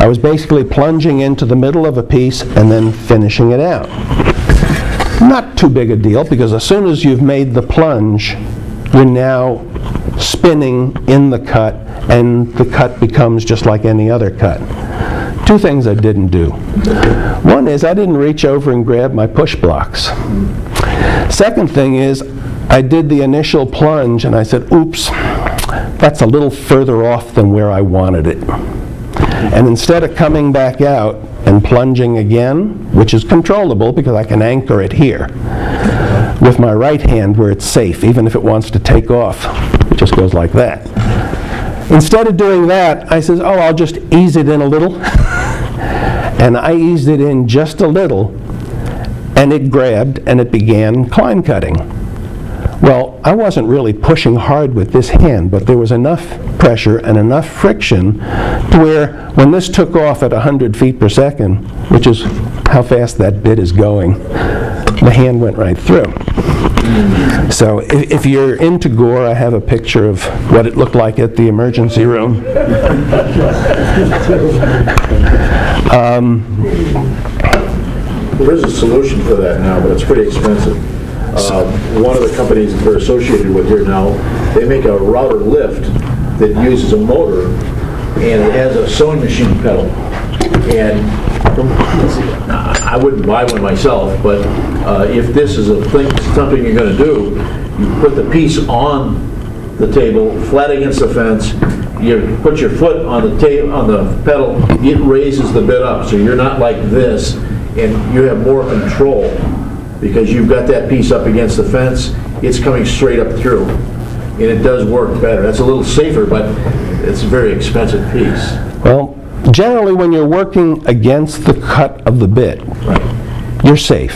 I was basically plunging into the middle of a piece and then finishing it out. Not too big a deal, because as soon as you've made the plunge, you're now spinning in the cut, and the cut becomes just like any other cut. Two things I didn't do. One is I didn't reach over and grab my push blocks. Second thing is, I did the initial plunge and I said, oops, that's a little further off than where I wanted it. And instead of coming back out and plunging again, which is controllable because I can anchor it here, with my right hand where it's safe, even if it wants to take off, it just goes like that. Instead of doing that, I says, oh, I'll just ease it in a little. and I eased it in just a little, and it grabbed and it began climb cutting. Well, I wasn't really pushing hard with this hand, but there was enough pressure and enough friction to where when this took off at 100 feet per second, which is how fast that bit is going, the hand went right through. So if, if you're into gore, I have a picture of what it looked like at the emergency room. There is a solution for that now, but it's pretty expensive. Uh, One of the companies that we're associated with here now, they make a router lift that uses a motor, and it has a sewing machine pedal. And I wouldn't buy one myself, but uh, if this is a thing, something you're gonna do, you put the piece on the table, flat against the fence, you put your foot on the ta, on the pedal, it raises the bit up, so you're not like this, and you have more control, because you've got that piece up against the fence, it's coming straight up through, and it does work better. That's a little safer, but it's a very expensive piece. Well, generally, when you're working against the cut of the bit, you're safe.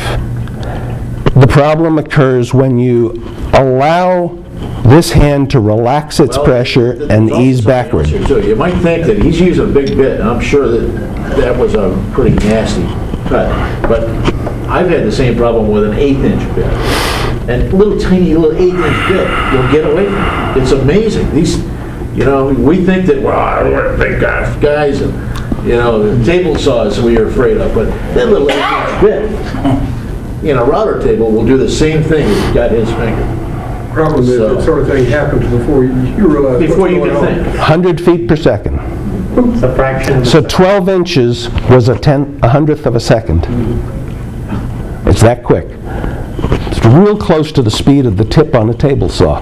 The problem occurs when you allow this hand to relax its Well, pressure there's and also ease backward. too. You might think that he's using a big bit, and I'm sure that that was a pretty nasty cut, but I've had the same problem with an eighth-inch bit. And little tiny little eighth-inch bit, you'll get away from it. It's amazing. These, you know, we think that, well, we're big guys, and You know, the table saws we are afraid of, but that little eight-inch bit, in a router table will do the same thing if you got his finger. Problem is, So- that sort of thing happens before you you realize what's Before you going can on. think. 100 feet per second. It's a fraction So 12 inches was a tenth, a hundredth of a second. It's that quick. It's real close to the speed of the tip on a table saw.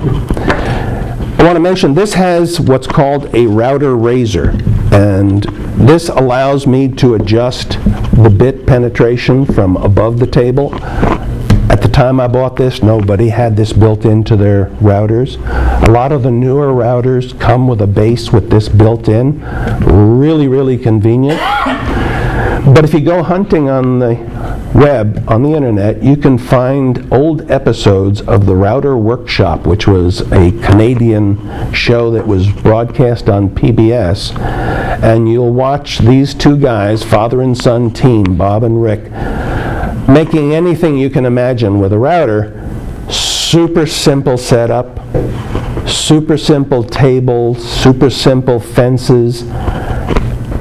I want to mention, this has what's called a Router Raizer, and this allows me to adjust the bit penetration from above the table. Time I bought this, nobody had this built into their routers. A lot of the newer routers come with a base with this built in. Really, really convenient. But if you go hunting on the web, on the internet, you can find old episodes of the Router Workshop, which was a Canadian show that was broadcast on PBS. And you'll watch these two guys, father and son team, Bob and Rick, making anything you can imagine with a router. Super simple setup, super simple tables, super simple fences,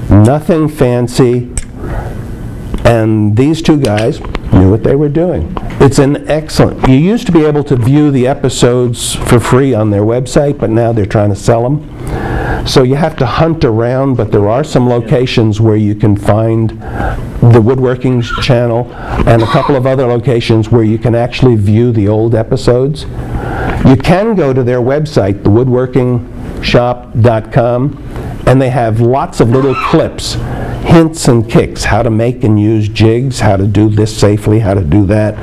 nothing fancy. And these two guys knew what they were doing. It's an excellent, you used to be able to view the episodes for free on their website, but now they're trying to sell them. So you have to hunt around, but there are some locations where you can find the woodworking channel and a couple of other locations where you can actually view the old episodes. You can go to their website, thewoodworkingshop.com, and they have lots of little clips, hints and kicks, how to make and use jigs, how to do this safely, how to do that.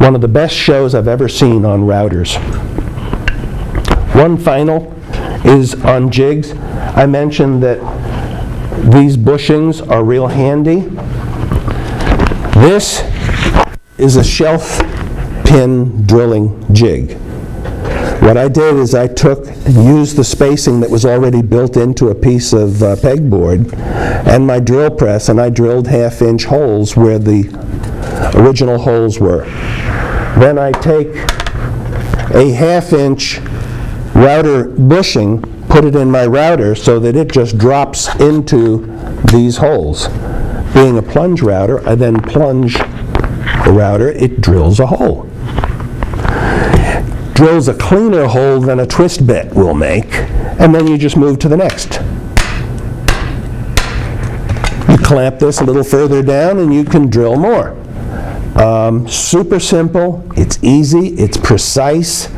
One of the best shows I've ever seen on routers. One final is on jigs. I mentioned that these bushings are real handy. This is a shelf pin drilling jig. What I did is I took used the spacing that was already built into a piece of uh, pegboard and my drill press, and I drilled half-inch holes where the original holes were. Then I take a half-inch router bushing, put it in my router so that it just drops into these holes. Being a plunge router, I then plunge the router, it drills a hole. Drills a cleaner hole than a twist bit will make, and then you just move to the next. You clamp this a little further down and you can drill more. Um, super simple, it's easy, it's precise,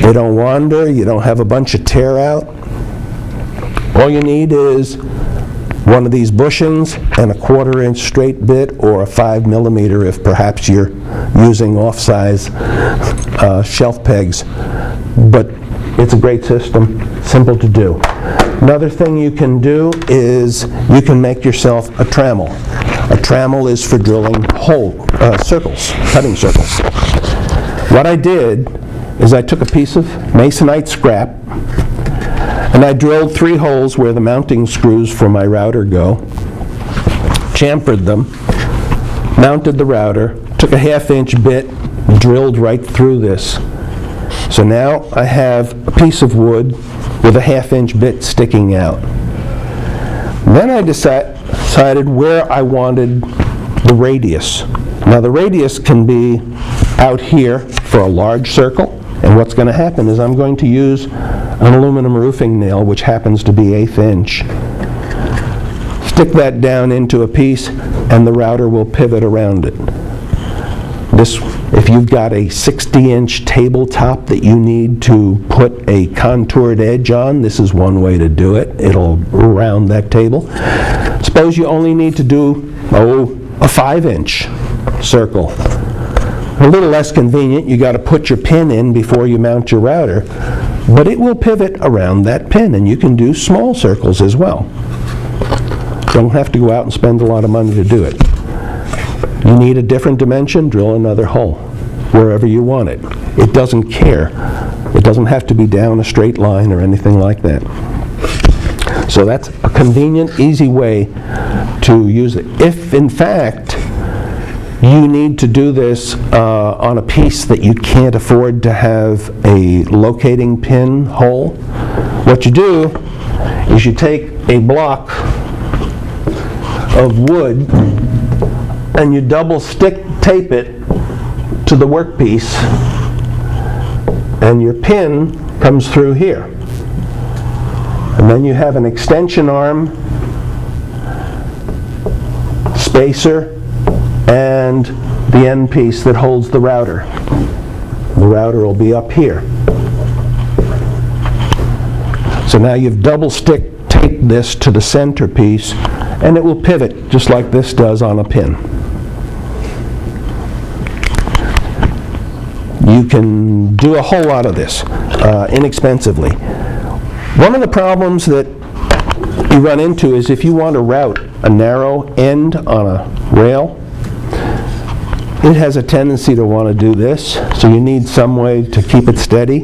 they don't wander, you don't have a bunch of tear out. All you need is one of these bushings and a quarter inch straight bit or a five millimeter if perhaps you're using off-size uh, shelf pegs. But it's a great system, simple to do. Another thing you can do is you can make yourself a trammel. A trammel is for drilling hole, uh, circles, cutting circles. What I did is I took a piece of masonite scrap and I drilled three holes where the mounting screws for my router go, chamfered them, mounted the router, took a half-inch bit, drilled right through this. So now I have a piece of wood with a half-inch bit sticking out. Then I deci- decided where I wanted the radius. Now the radius can be out here for a large circle, and what's going to happen is I'm going to use an aluminum roofing nail, which happens to be eighth inch. Stick that down into a piece, and the router will pivot around it. This, if you've got a 60-inch tabletop that you need to put a contoured edge on, this is one way to do it. It'll round that table. Suppose you only need to do, oh, a 5-inch circle. A little less convenient, you got to put your pin in before you mount your router, but it will pivot around that pin, and you can do small circles as well. Don't have to go out and spend a lot of money to do it. You need a different dimension, drill another hole, wherever you want it. It doesn't care. It doesn't have to be down a straight line or anything like that. So that's a convenient, easy way to use it. If, in fact, you need to do this uh, on a piece that you can't afford to have a locating pin hole, what you do is you take a block of wood, and you double stick tape it to the workpiece, and your pin comes through here. And then you have an extension arm, spacer, and the end piece that holds the router. The router will be up here. So now you've double stick taped this to the centerpiece, and it will pivot just like this does on a pin. You can do a whole lot of this uh, inexpensively. One of the problems that you run into is if you want to route a narrow end on a rail, it has a tendency to want to do this, so you need some way to keep it steady.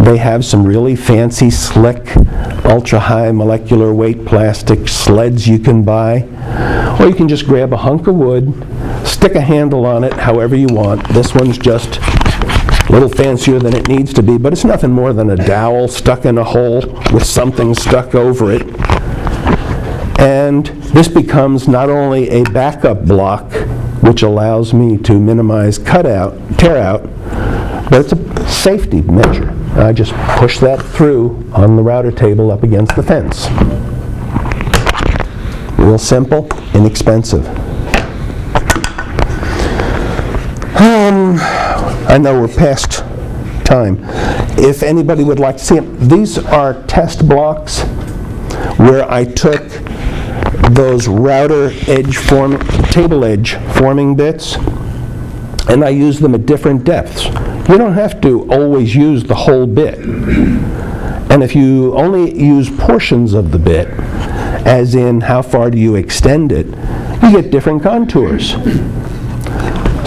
They have some really fancy, slick, ultra-high molecular weight plastic sleds you can buy. Or you can just grab a hunk of wood, stick a handle on it however you want. This one's just a little fancier than it needs to be, but it's nothing more than a dowel stuck in a hole with something stuck over it. And this becomes not only a backup block, which allows me to minimize cutout, tear out, but it's a safety measure. I just push that through on the router table up against the fence. Real simple, inexpensive. Um, I know we're past time. If anybody would like to see them, these are test blocks where I took those router edge form, table edge forming bits, and I use them at different depths. You don't have to always use the whole bit. And if you only use portions of the bit, as in how far do you extend it, you get different contours.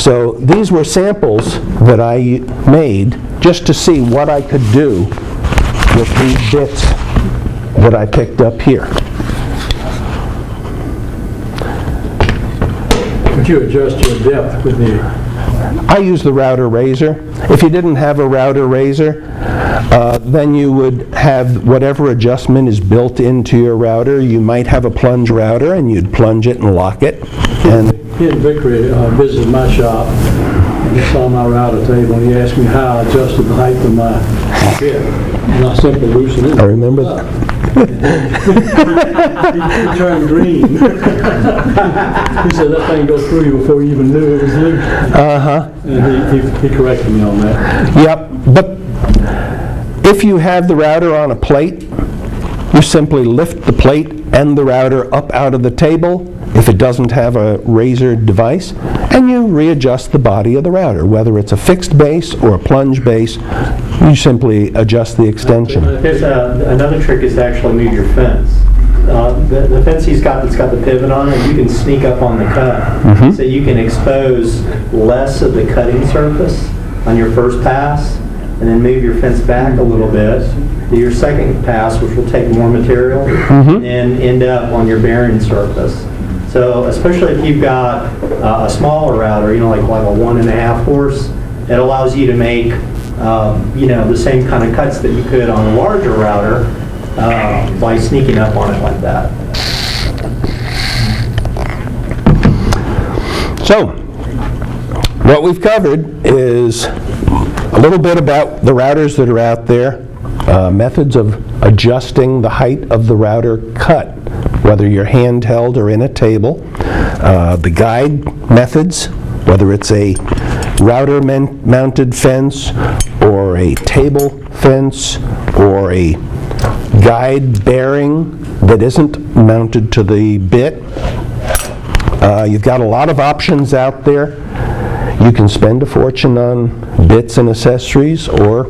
So these were samples that I made just to see what I could do with these bits that I picked up here. Would you adjust your depth with the, I use the Router Raizer. If you didn't have a Router Raizer, uh, then you would have whatever adjustment is built into your router. You might have a plunge router and you'd plunge it and lock it. And he and Vickery uh, visited my shop, and he saw my router table, and he asked me how I adjusted the height of my bit. And I simply loosened it. I remember that. He turned green. He said that thing goes through you before you even knew it was loose. Uh-huh. And he- he, he corrected me on that. Yep, but if you have the router on a plate, you simply lift the plate and the router up out of the table if it doesn't have a razor device, and you readjust the body of the router. Whether it's a fixed base or a plunge base, you simply adjust the extension. There's a, uh, another trick is to actually move your fence. Uh, The the fence he's got that's got the pivot on it, you can sneak up on the cut. Mm-hmm. So you can expose less of the cutting surface on your first pass, and then move your fence back a little bit. Do your second pass, which will take more material, mm-hmm. and end up on your bearing surface. So especially if you've got uh, a smaller router, you know, like like a one and a half horse, it allows you to make, um, you know, the same kind of cuts that you could on a larger router uh, by sneaking up on it like that. So, what we've covered is a little bit about the routers that are out there, uh, methods of adjusting the height of the router cut, whether you're handheld or in a table, uh, the guide methods, whether it's a router mounted fence or a table fence or a guide bearing that isn't mounted to the bit. Uh, You've got a lot of options out there. You can spend a fortune on bits and accessories, or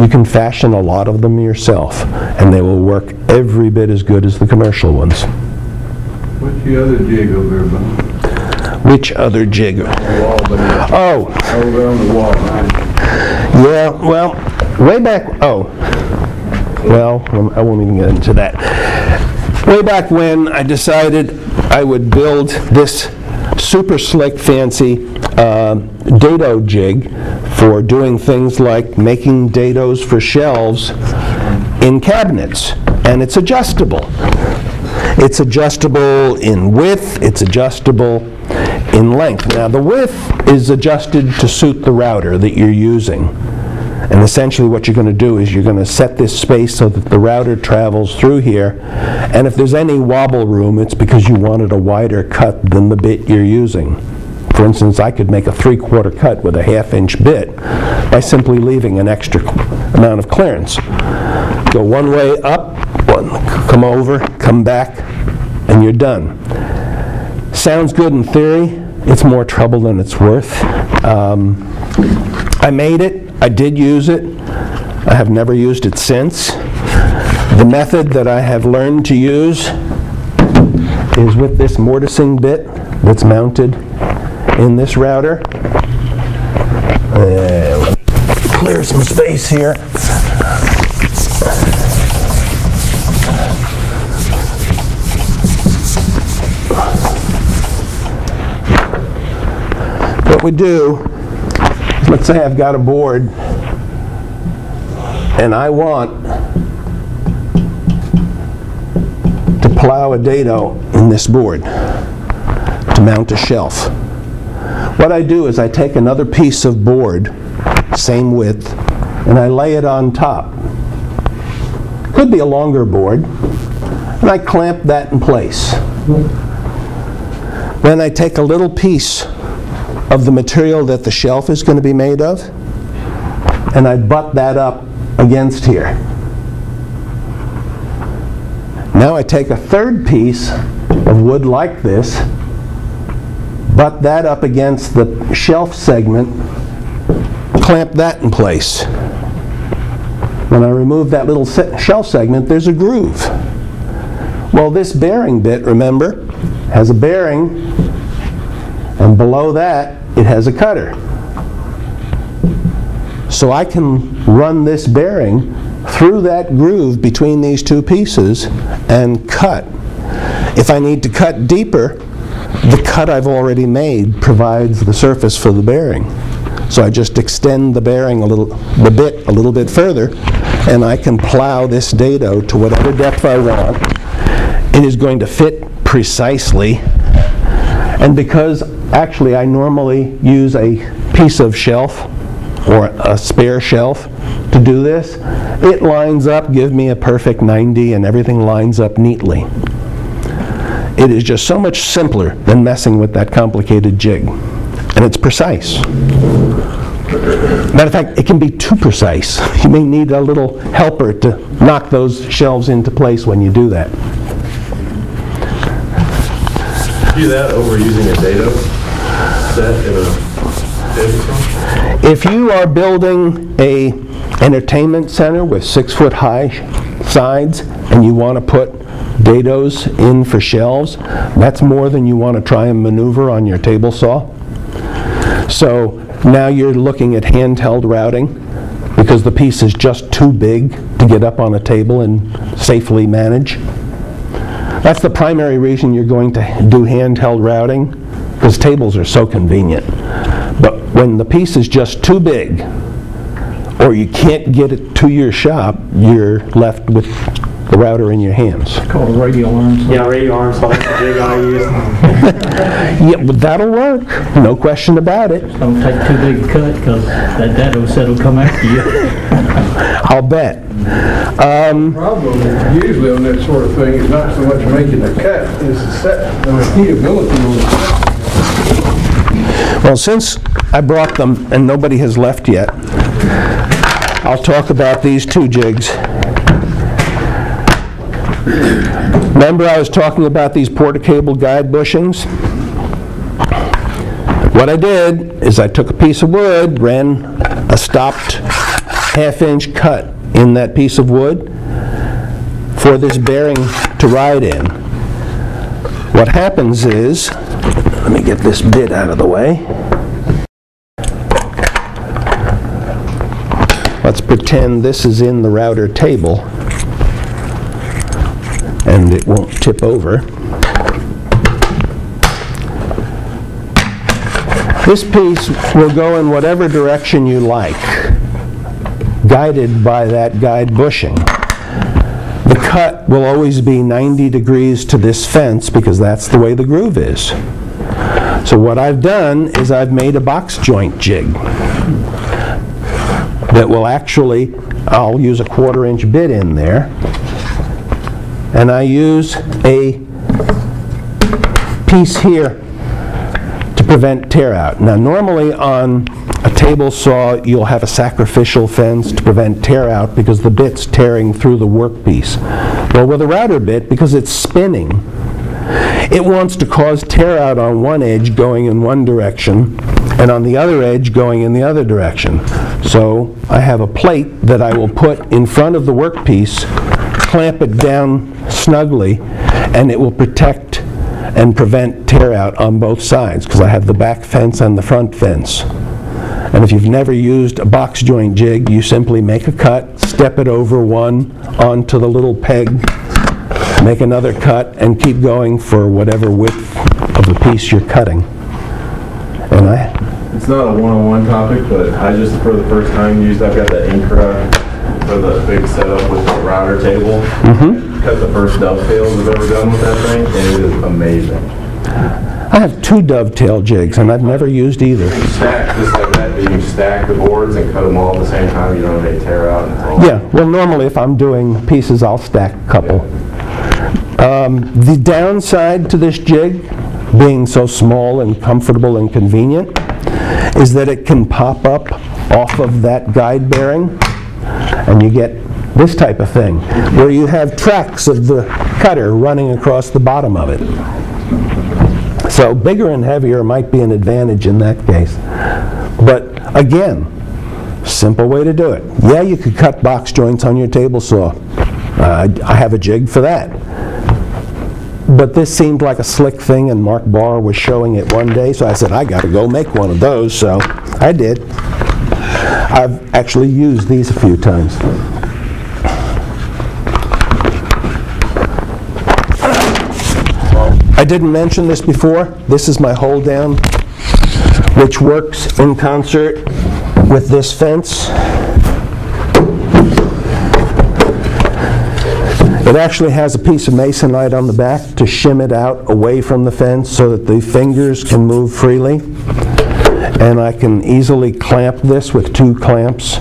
you can fashion a lot of them yourself, and they will work every bit as good as the commercial ones. What's the other jig over there, Which other jig? Oh, over on the wall, yeah, well, way back, oh, well, I won't even get into that. Way back when, I decided I would build this super slick, fancy um, dado jig for doing things like making dados for shelves in cabinets, and it's adjustable. It's adjustable in width, it's adjustable in length. Now, the width is adjusted to suit the router that you're using. And essentially what you're going to do is you're going to set this space so that the router travels through here. And if there's any wobble room, it's because you wanted a wider cut than the bit you're using. For instance, I could make a three-quarter cut with a half-inch bit by simply leaving an extra amount of clearance. Go one way up, one, come over, come back, and you're done. Sounds good in theory. It's more trouble than it's worth. Um, I made it. I did use it. I have never used it since. The method that I have learned to use is with this mortising bit that's mounted in this router. Clear some space here. What we do, let's say I've got a board and I want to plow a dado in this board to mount a shelf. What I do is I take another piece of board, same width, and I lay it on top. Could be a longer board, and I clamp that in place. Then I take a little piece of the material that the shelf is going to be made of, and I butt that up against here. Now I take a third piece of wood like this, butt that up against the shelf segment, clamp that in place. When I remove that little se shelf segment, there's a groove. Well, this bearing bit, remember, has a bearing, and below that, it has a cutter. So I can run this bearing through that groove between these two pieces and cut. If I need to cut deeper, the cut I've already made provides the surface for the bearing. So I just extend the bearing a little, the bit a little bit further, and I can plow this dado to whatever depth I want. It is going to fit precisely. And because actually I normally use a piece of shelf or a spare shelf to do this, it lines up, give me a perfect 90, and everything lines up neatly. It is just so much simpler than messing with that complicated jig. And it's precise. Matter of fact, it can be too precise. You may need a little helper to knock those shelves into place when you do that. Do that over using a dado set in a If you are building a entertainment center with six-foot-high sides and you want to put dados in for shelves, that's more than you want to try and maneuver on your table saw. So now you're looking at handheld routing because the piece is just too big to get up on a table and safely manage. That's the primary reason you're going to do handheld routing, because tables are so convenient. But when the piece is just too big, or you can't get it to your shop, you're left with the router in your hands. Called a radial arm. Yeah, radial arm saw, that's the jig I use. Yeah, but that'll work, no question about it. Don't take too big a cut, because that dado set will come after you. I'll bet. Um, the Problem usually on that sort of thing is not so much making the cut, it's uh, the set, the repeatability on the Well, since I brought them and nobody has left yet, I'll talk about these two jigs. Remember I was talking about these Porter-Cable guide bushings? What I did is I took a piece of wood, ran a stopped half-inch cut in that piece of wood for this bearing to ride in. What happens is, let me get this bit out of the way. Let's pretend this is in the router table and it won't tip over. This piece will go in whatever direction you like, guided by that guide bushing. The cut will always be 90 degrees to this fence because that's the way the groove is. So what I've done is I've made a box joint jig that will actually, I'll use a quarter inch bit in there, and I use a piece here to prevent tear out. Now normally on a table saw you'll have a sacrificial fence to prevent tear out because the bit's tearing through the workpiece. Well with a router bit, because it's spinning, it wants to cause tear out on one edge going in one direction and on the other edge going in the other direction. So I have a plate that I will put in front of the workpiece, clamp it down snugly, and it will protect and prevent tear out on both sides because I have the back fence and the front fence. And if you've never used a box joint jig, you simply make a cut, step it over one onto the little peg, make another cut, and keep going for whatever width of the piece you're cutting. And I, It's not a one-on-one topic, but I just, for the first time, used, I've got the Incra for the big setup with the router table. Mm-hmm. Cut the first dovetails I've ever done with that thing, and it is amazing. I have two dovetail jigs, and I've never used either. You stack, just like that, you stack the boards and cut them all at the same time, you don't have any tear out. and it's all- Yeah, well, normally if I'm doing pieces, I'll stack a couple. Um, The downside to this jig, being so small and comfortable and convenient, is that it can pop up off of that guide bearing, and you get this type of thing, where you have tracks of the cutter running across the bottom of it. So bigger and heavier might be an advantage in that case. But again, simple way to do it. Yeah, you could cut box joints on your table saw. Uh, I have a jig for that. But this seemed like a slick thing, and Mark Barr was showing it one day, so I said, I gotta go make one of those, so I did. I've actually used these a few times. I didn't mention this before. This is my hold down, which works in concert with this fence. It actually has a piece of masonite on the back to shim it out away from the fence so that the fingers can move freely. And I can easily clamp this with two clamps.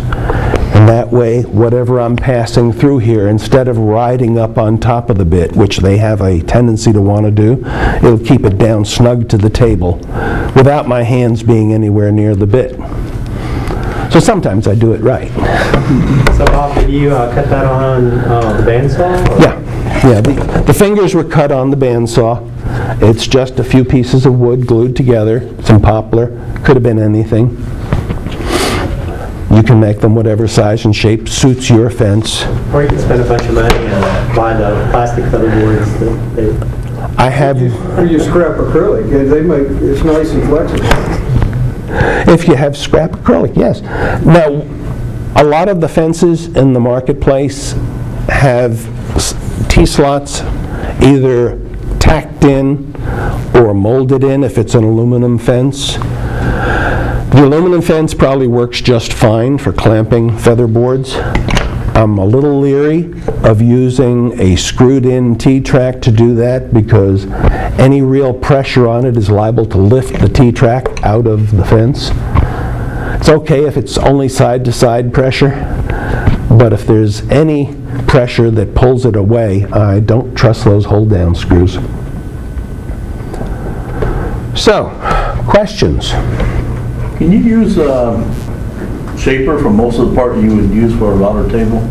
And that way, whatever I'm passing through here, instead of riding up on top of the bit, which they have a tendency to want to do, it'll keep it down snug to the table without my hands being anywhere near the bit. So sometimes I do it right. So Bob, did you uh, cut that on uh, the bandsaw? or- Yeah, yeah, the, the fingers were cut on the bandsaw. It's just a few pieces of wood glued together, some poplar, could have been anything. You can make them whatever size and shape suits your fence. Or you can spend a bunch of money and buy the plastic feather boards that they I have, Or you scrap acrylic, and they make, it's nice and flexible. if you have scrap acrylic, yes. Now, a lot of the fences in the marketplace have T slots, either tacked in or molded in if it's an aluminum fence. The aluminum fence probably works just fine for clamping feather boards. I'm a little leery of using a screwed-in T-track to do that because any real pressure on it is liable to lift the T-track out of the fence. It's okay if it's only side-to-side pressure, but if there's any pressure that pulls it away, I don't trust those hold-down screws. So, questions? Can you use um, shaper for most of the part you would use for a router table?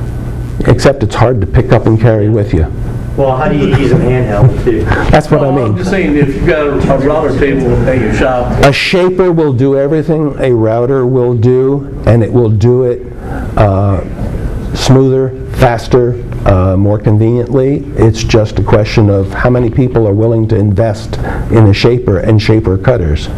Except it's hard to pick up and carry with you. Well, how do you use a handheld too? That's what I mean. I'm just saying, if you've got a a router table at your shop, A shaper will do everything a router will do, and it will do it uh, smoother, faster, uh, more conveniently. It's just a question of how many people are willing to invest in a shaper and shaper cutters.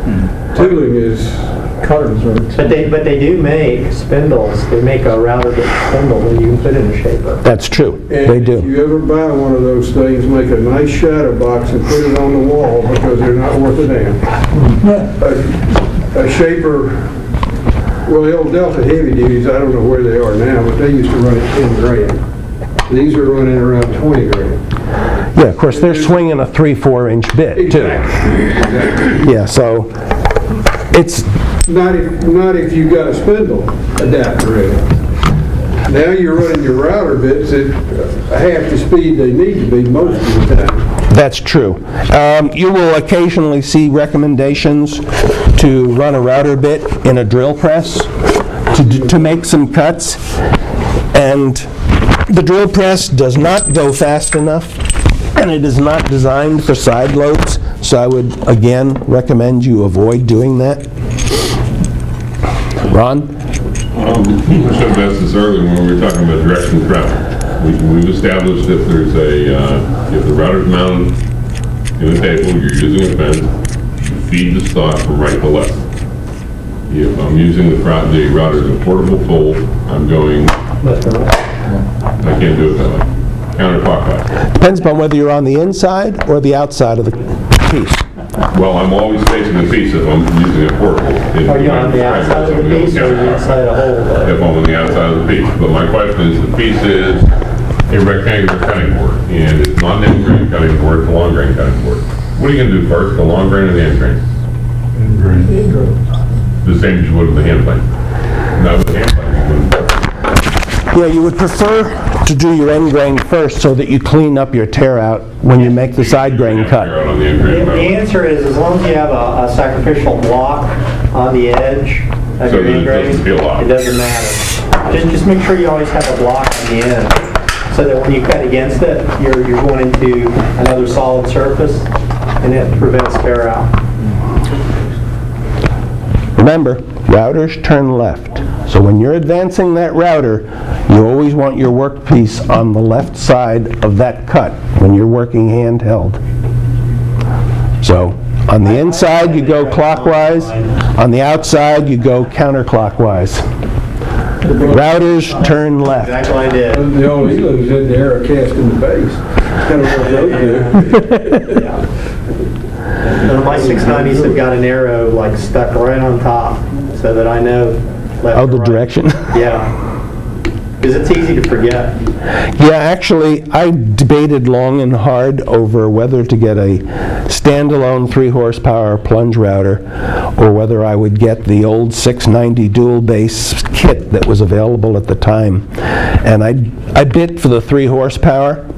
Tooling is, cutters are, But they, but they do make spindles, they make a router bit spindle that you can put in a shaper. That's true, they and if do. you ever buy one of those things, make a nice shadow box and put it on the wall because they're not worth a damn. A- A shaper, well, the old Delta heavy duties, I don't know where they are now, but they used to run at 10 grand. These are running around 20 grand. Yeah, of course, they're swinging a 3-4 inch bit, too. Exactly. Yeah, so it's, Not if, not if you got a spindle adapter in it. Now you're running your router bits at half the speed they need to be most of the time. That's true. Um, You will occasionally see recommendations to run a router bit in a drill press to to make some cuts, and the drill press does not go fast enough, and it is not designed for side loads, so I would, again, recommend you avoid doing that. Ron? Um, I should have asked this earlier when we were talking about direction of travel. We- We've established if there's a, uh, if the router's mounted in the table, you're using a fence, you feed the stock from right to left. If I'm using the rou- the router as a portable tool, I'm going, I can't do it that way, counterclockwise. Depends upon whether you're on the inside or the outside of the piece. Well, I'm always facing the piece if I'm using a portable. If Are you on the outside of the piece or the inside of the hole? if I'm on the outside of the piece. But my question is, the piece is a rectangular cutting board, and it's not an end grain cutting board, it's a long grain cutting board. What are you gonna do first, the long grain or the end grain? End grain. The same as you would with the hand plane. Not with the hand plane, you wouldn't. Yeah, you would prefer to do your end grain first so that you clean up your tear out when you make the side grain cut. the The grain. the metal. answer is, as long as you have a a sacrificial block on the edge of So your it end grain, doesn't it doesn't matter. Just, just make sure you always have a block on the end, so that when you cut against it, you're, you're going into another solid surface, and it prevents tear out. Remember, routers turn left. So when you're advancing that router, you always want your workpiece on the left side of that cut when you're working handheld. So on the inside, you go clockwise. On the outside, you go counterclockwise. Routers turn left. The old Elu's in there the of what those do. And my 690s have got an arrow like stuck right on top, so that I know left Oh, the right. direction? Yeah. Because it's easy to forget. Yeah, actually, I debated long and hard over whether to get a standalone 3 horsepower plunge router or whether I would get the old 690 dual base kit that was available at the time. And I, I bid for the 3 horsepower.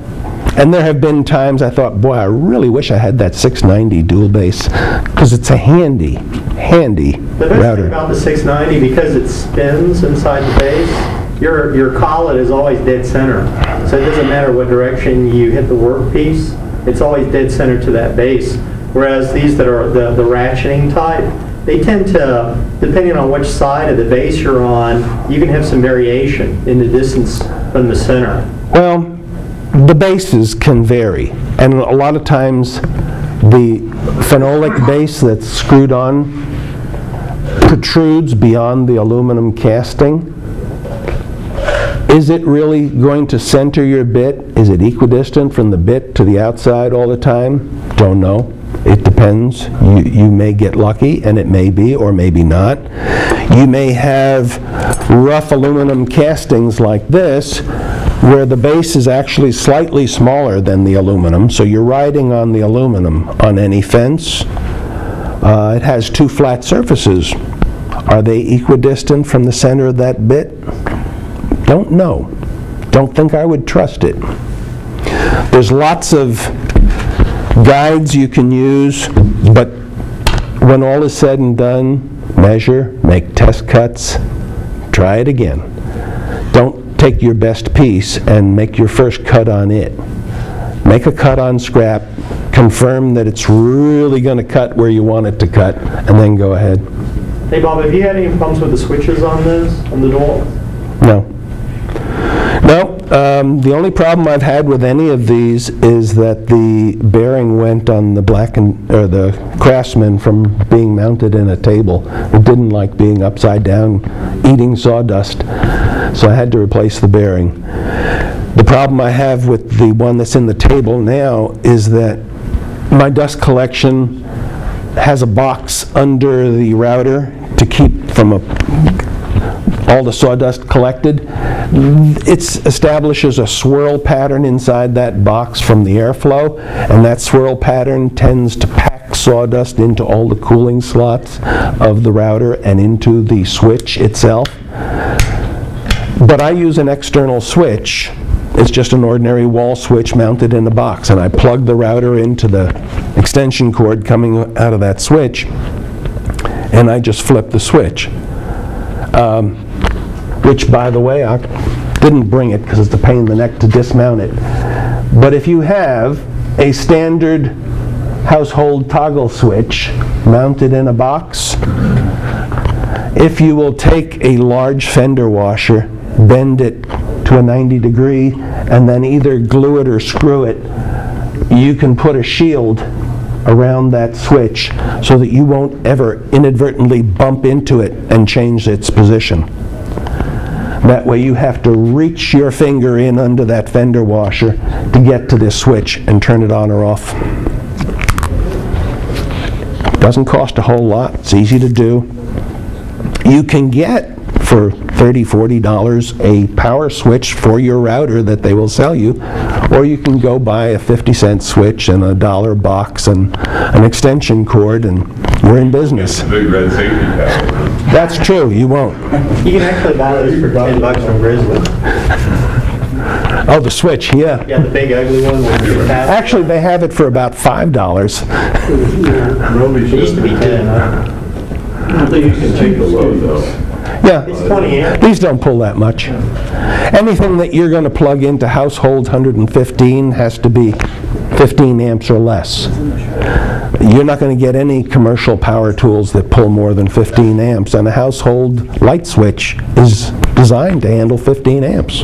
And there have been times I thought, boy, I really wish I had that 690 dual base because it's a handy, handy The best thing router. about the 690, because it spins inside the base, your, your collet is always dead center. So it doesn't matter what direction you hit the workpiece, it's always dead center to that base. Whereas these that are the, the ratcheting type, they tend to, depending on which side of the base you're on, you can have some variation in the distance from the center. Well, the bases can vary, and a lot of times, the phenolic base that's screwed on protrudes beyond the aluminum casting. Is it really going to center your bit? Is it equidistant from the bit to the outside all the time? Don't know. It depends. You, you may get lucky, and it may be, or maybe not. You may have rough aluminum castings like this, where the base is actually slightly smaller than the aluminum, so you're riding on the aluminum on any fence. Uh, It has two flat surfaces. Are they equidistant from the center of that bit? Don't know. Don't think I would trust it. There's lots of guides you can use, but when all is said and done, measure, make test cuts, try it again. Take your best piece and make your first cut on it. Make a cut on scrap, confirm that it's really going to cut where you want it to cut, and then go ahead. Hey Bob, have you had any problems with the switches on this, on the door? No. No, um, the only problem I've had with any of these is that the bearing went on the black and, or the Craftsman from being mounted in a table. It didn't like being upside down, eating sawdust, so I had to replace the bearing. The problem I have with the one that's in the table now is that my dust collection has a box under the router to keep from a all the sawdust collected. It establishes a swirl pattern inside that box from the airflow, and that swirl pattern tends to pack sawdust into all the cooling slots of the router and into the switch itself. But I use an external switch. It's just an ordinary wall switch mounted in a box, and I plug the router into the extension cord coming out of that switch, and I just flip the switch. Um, Which, by the way, I didn't bring it because it's a pain in the neck to dismount it. But if you have a standard household toggle switch mounted in a box, if you will take a large fender washer, bend it to a 90 degree, and then either glue it or screw it, you can put a shield around that switch so that you won't ever inadvertently bump into it and change its position. That way you have to reach your finger in under that fender washer to get to this switch and turn it on or off. Doesn't cost a whole lot, it's easy to do. You can get for $30, $40 a power switch for your router that they will sell you, or you can go buy a 50 cent switch and a dollar box and an extension cord and you're in business. Big red safety paddle. That's true, you won't. You can actually buy those for 10 bucks from Grizzly. Oh, the switch, yeah. Yeah, the big ugly one with. Actually, they have it for about $5. It used to be 10. I think you can take the load though. Yeah. It's 20 amp. These don't pull that much. Anything that you're going to plug into household 115 has to be 15 amps or less. You're not going to get any commercial power tools that pull more than 15 amps, and a household light switch is designed to handle 15 amps.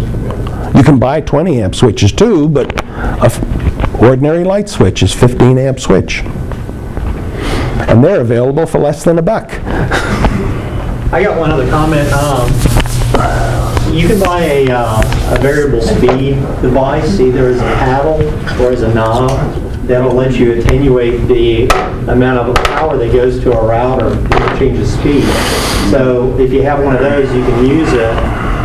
You can buy 20 amp switches too, but a ordinary light switch is 15 amp switch. And they're available for less than a buck. I got one other comment. Um, You can buy a, uh, a variable speed device, either as a paddle or as a knob, that'll let you attenuate the amount of power that goes to a router when it changes speed. So if you have one of those, you can use it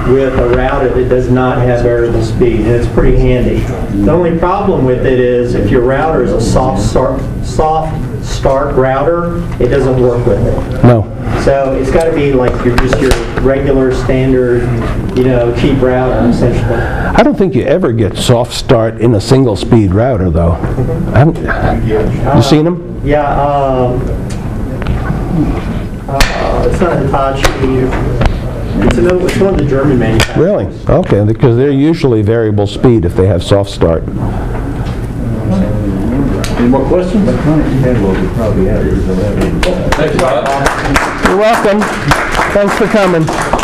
with a router that does not have variable speed, and it's pretty handy. The only problem with it is if your router is a soft start, soft start router, it doesn't work with it. No. So it's got to be like your, just your regular, standard, you know, cheap router essentially. I don't think you ever get soft start in a single speed router though. I haven't, you seen them? Yeah, um, uh, it's not a Hitachi. It's another, it's one of the German manufacturers. Really? Okay, because they're usually variable speed if they have soft start. Any more questions? Thanks, Bob. You're welcome. Thanks for coming.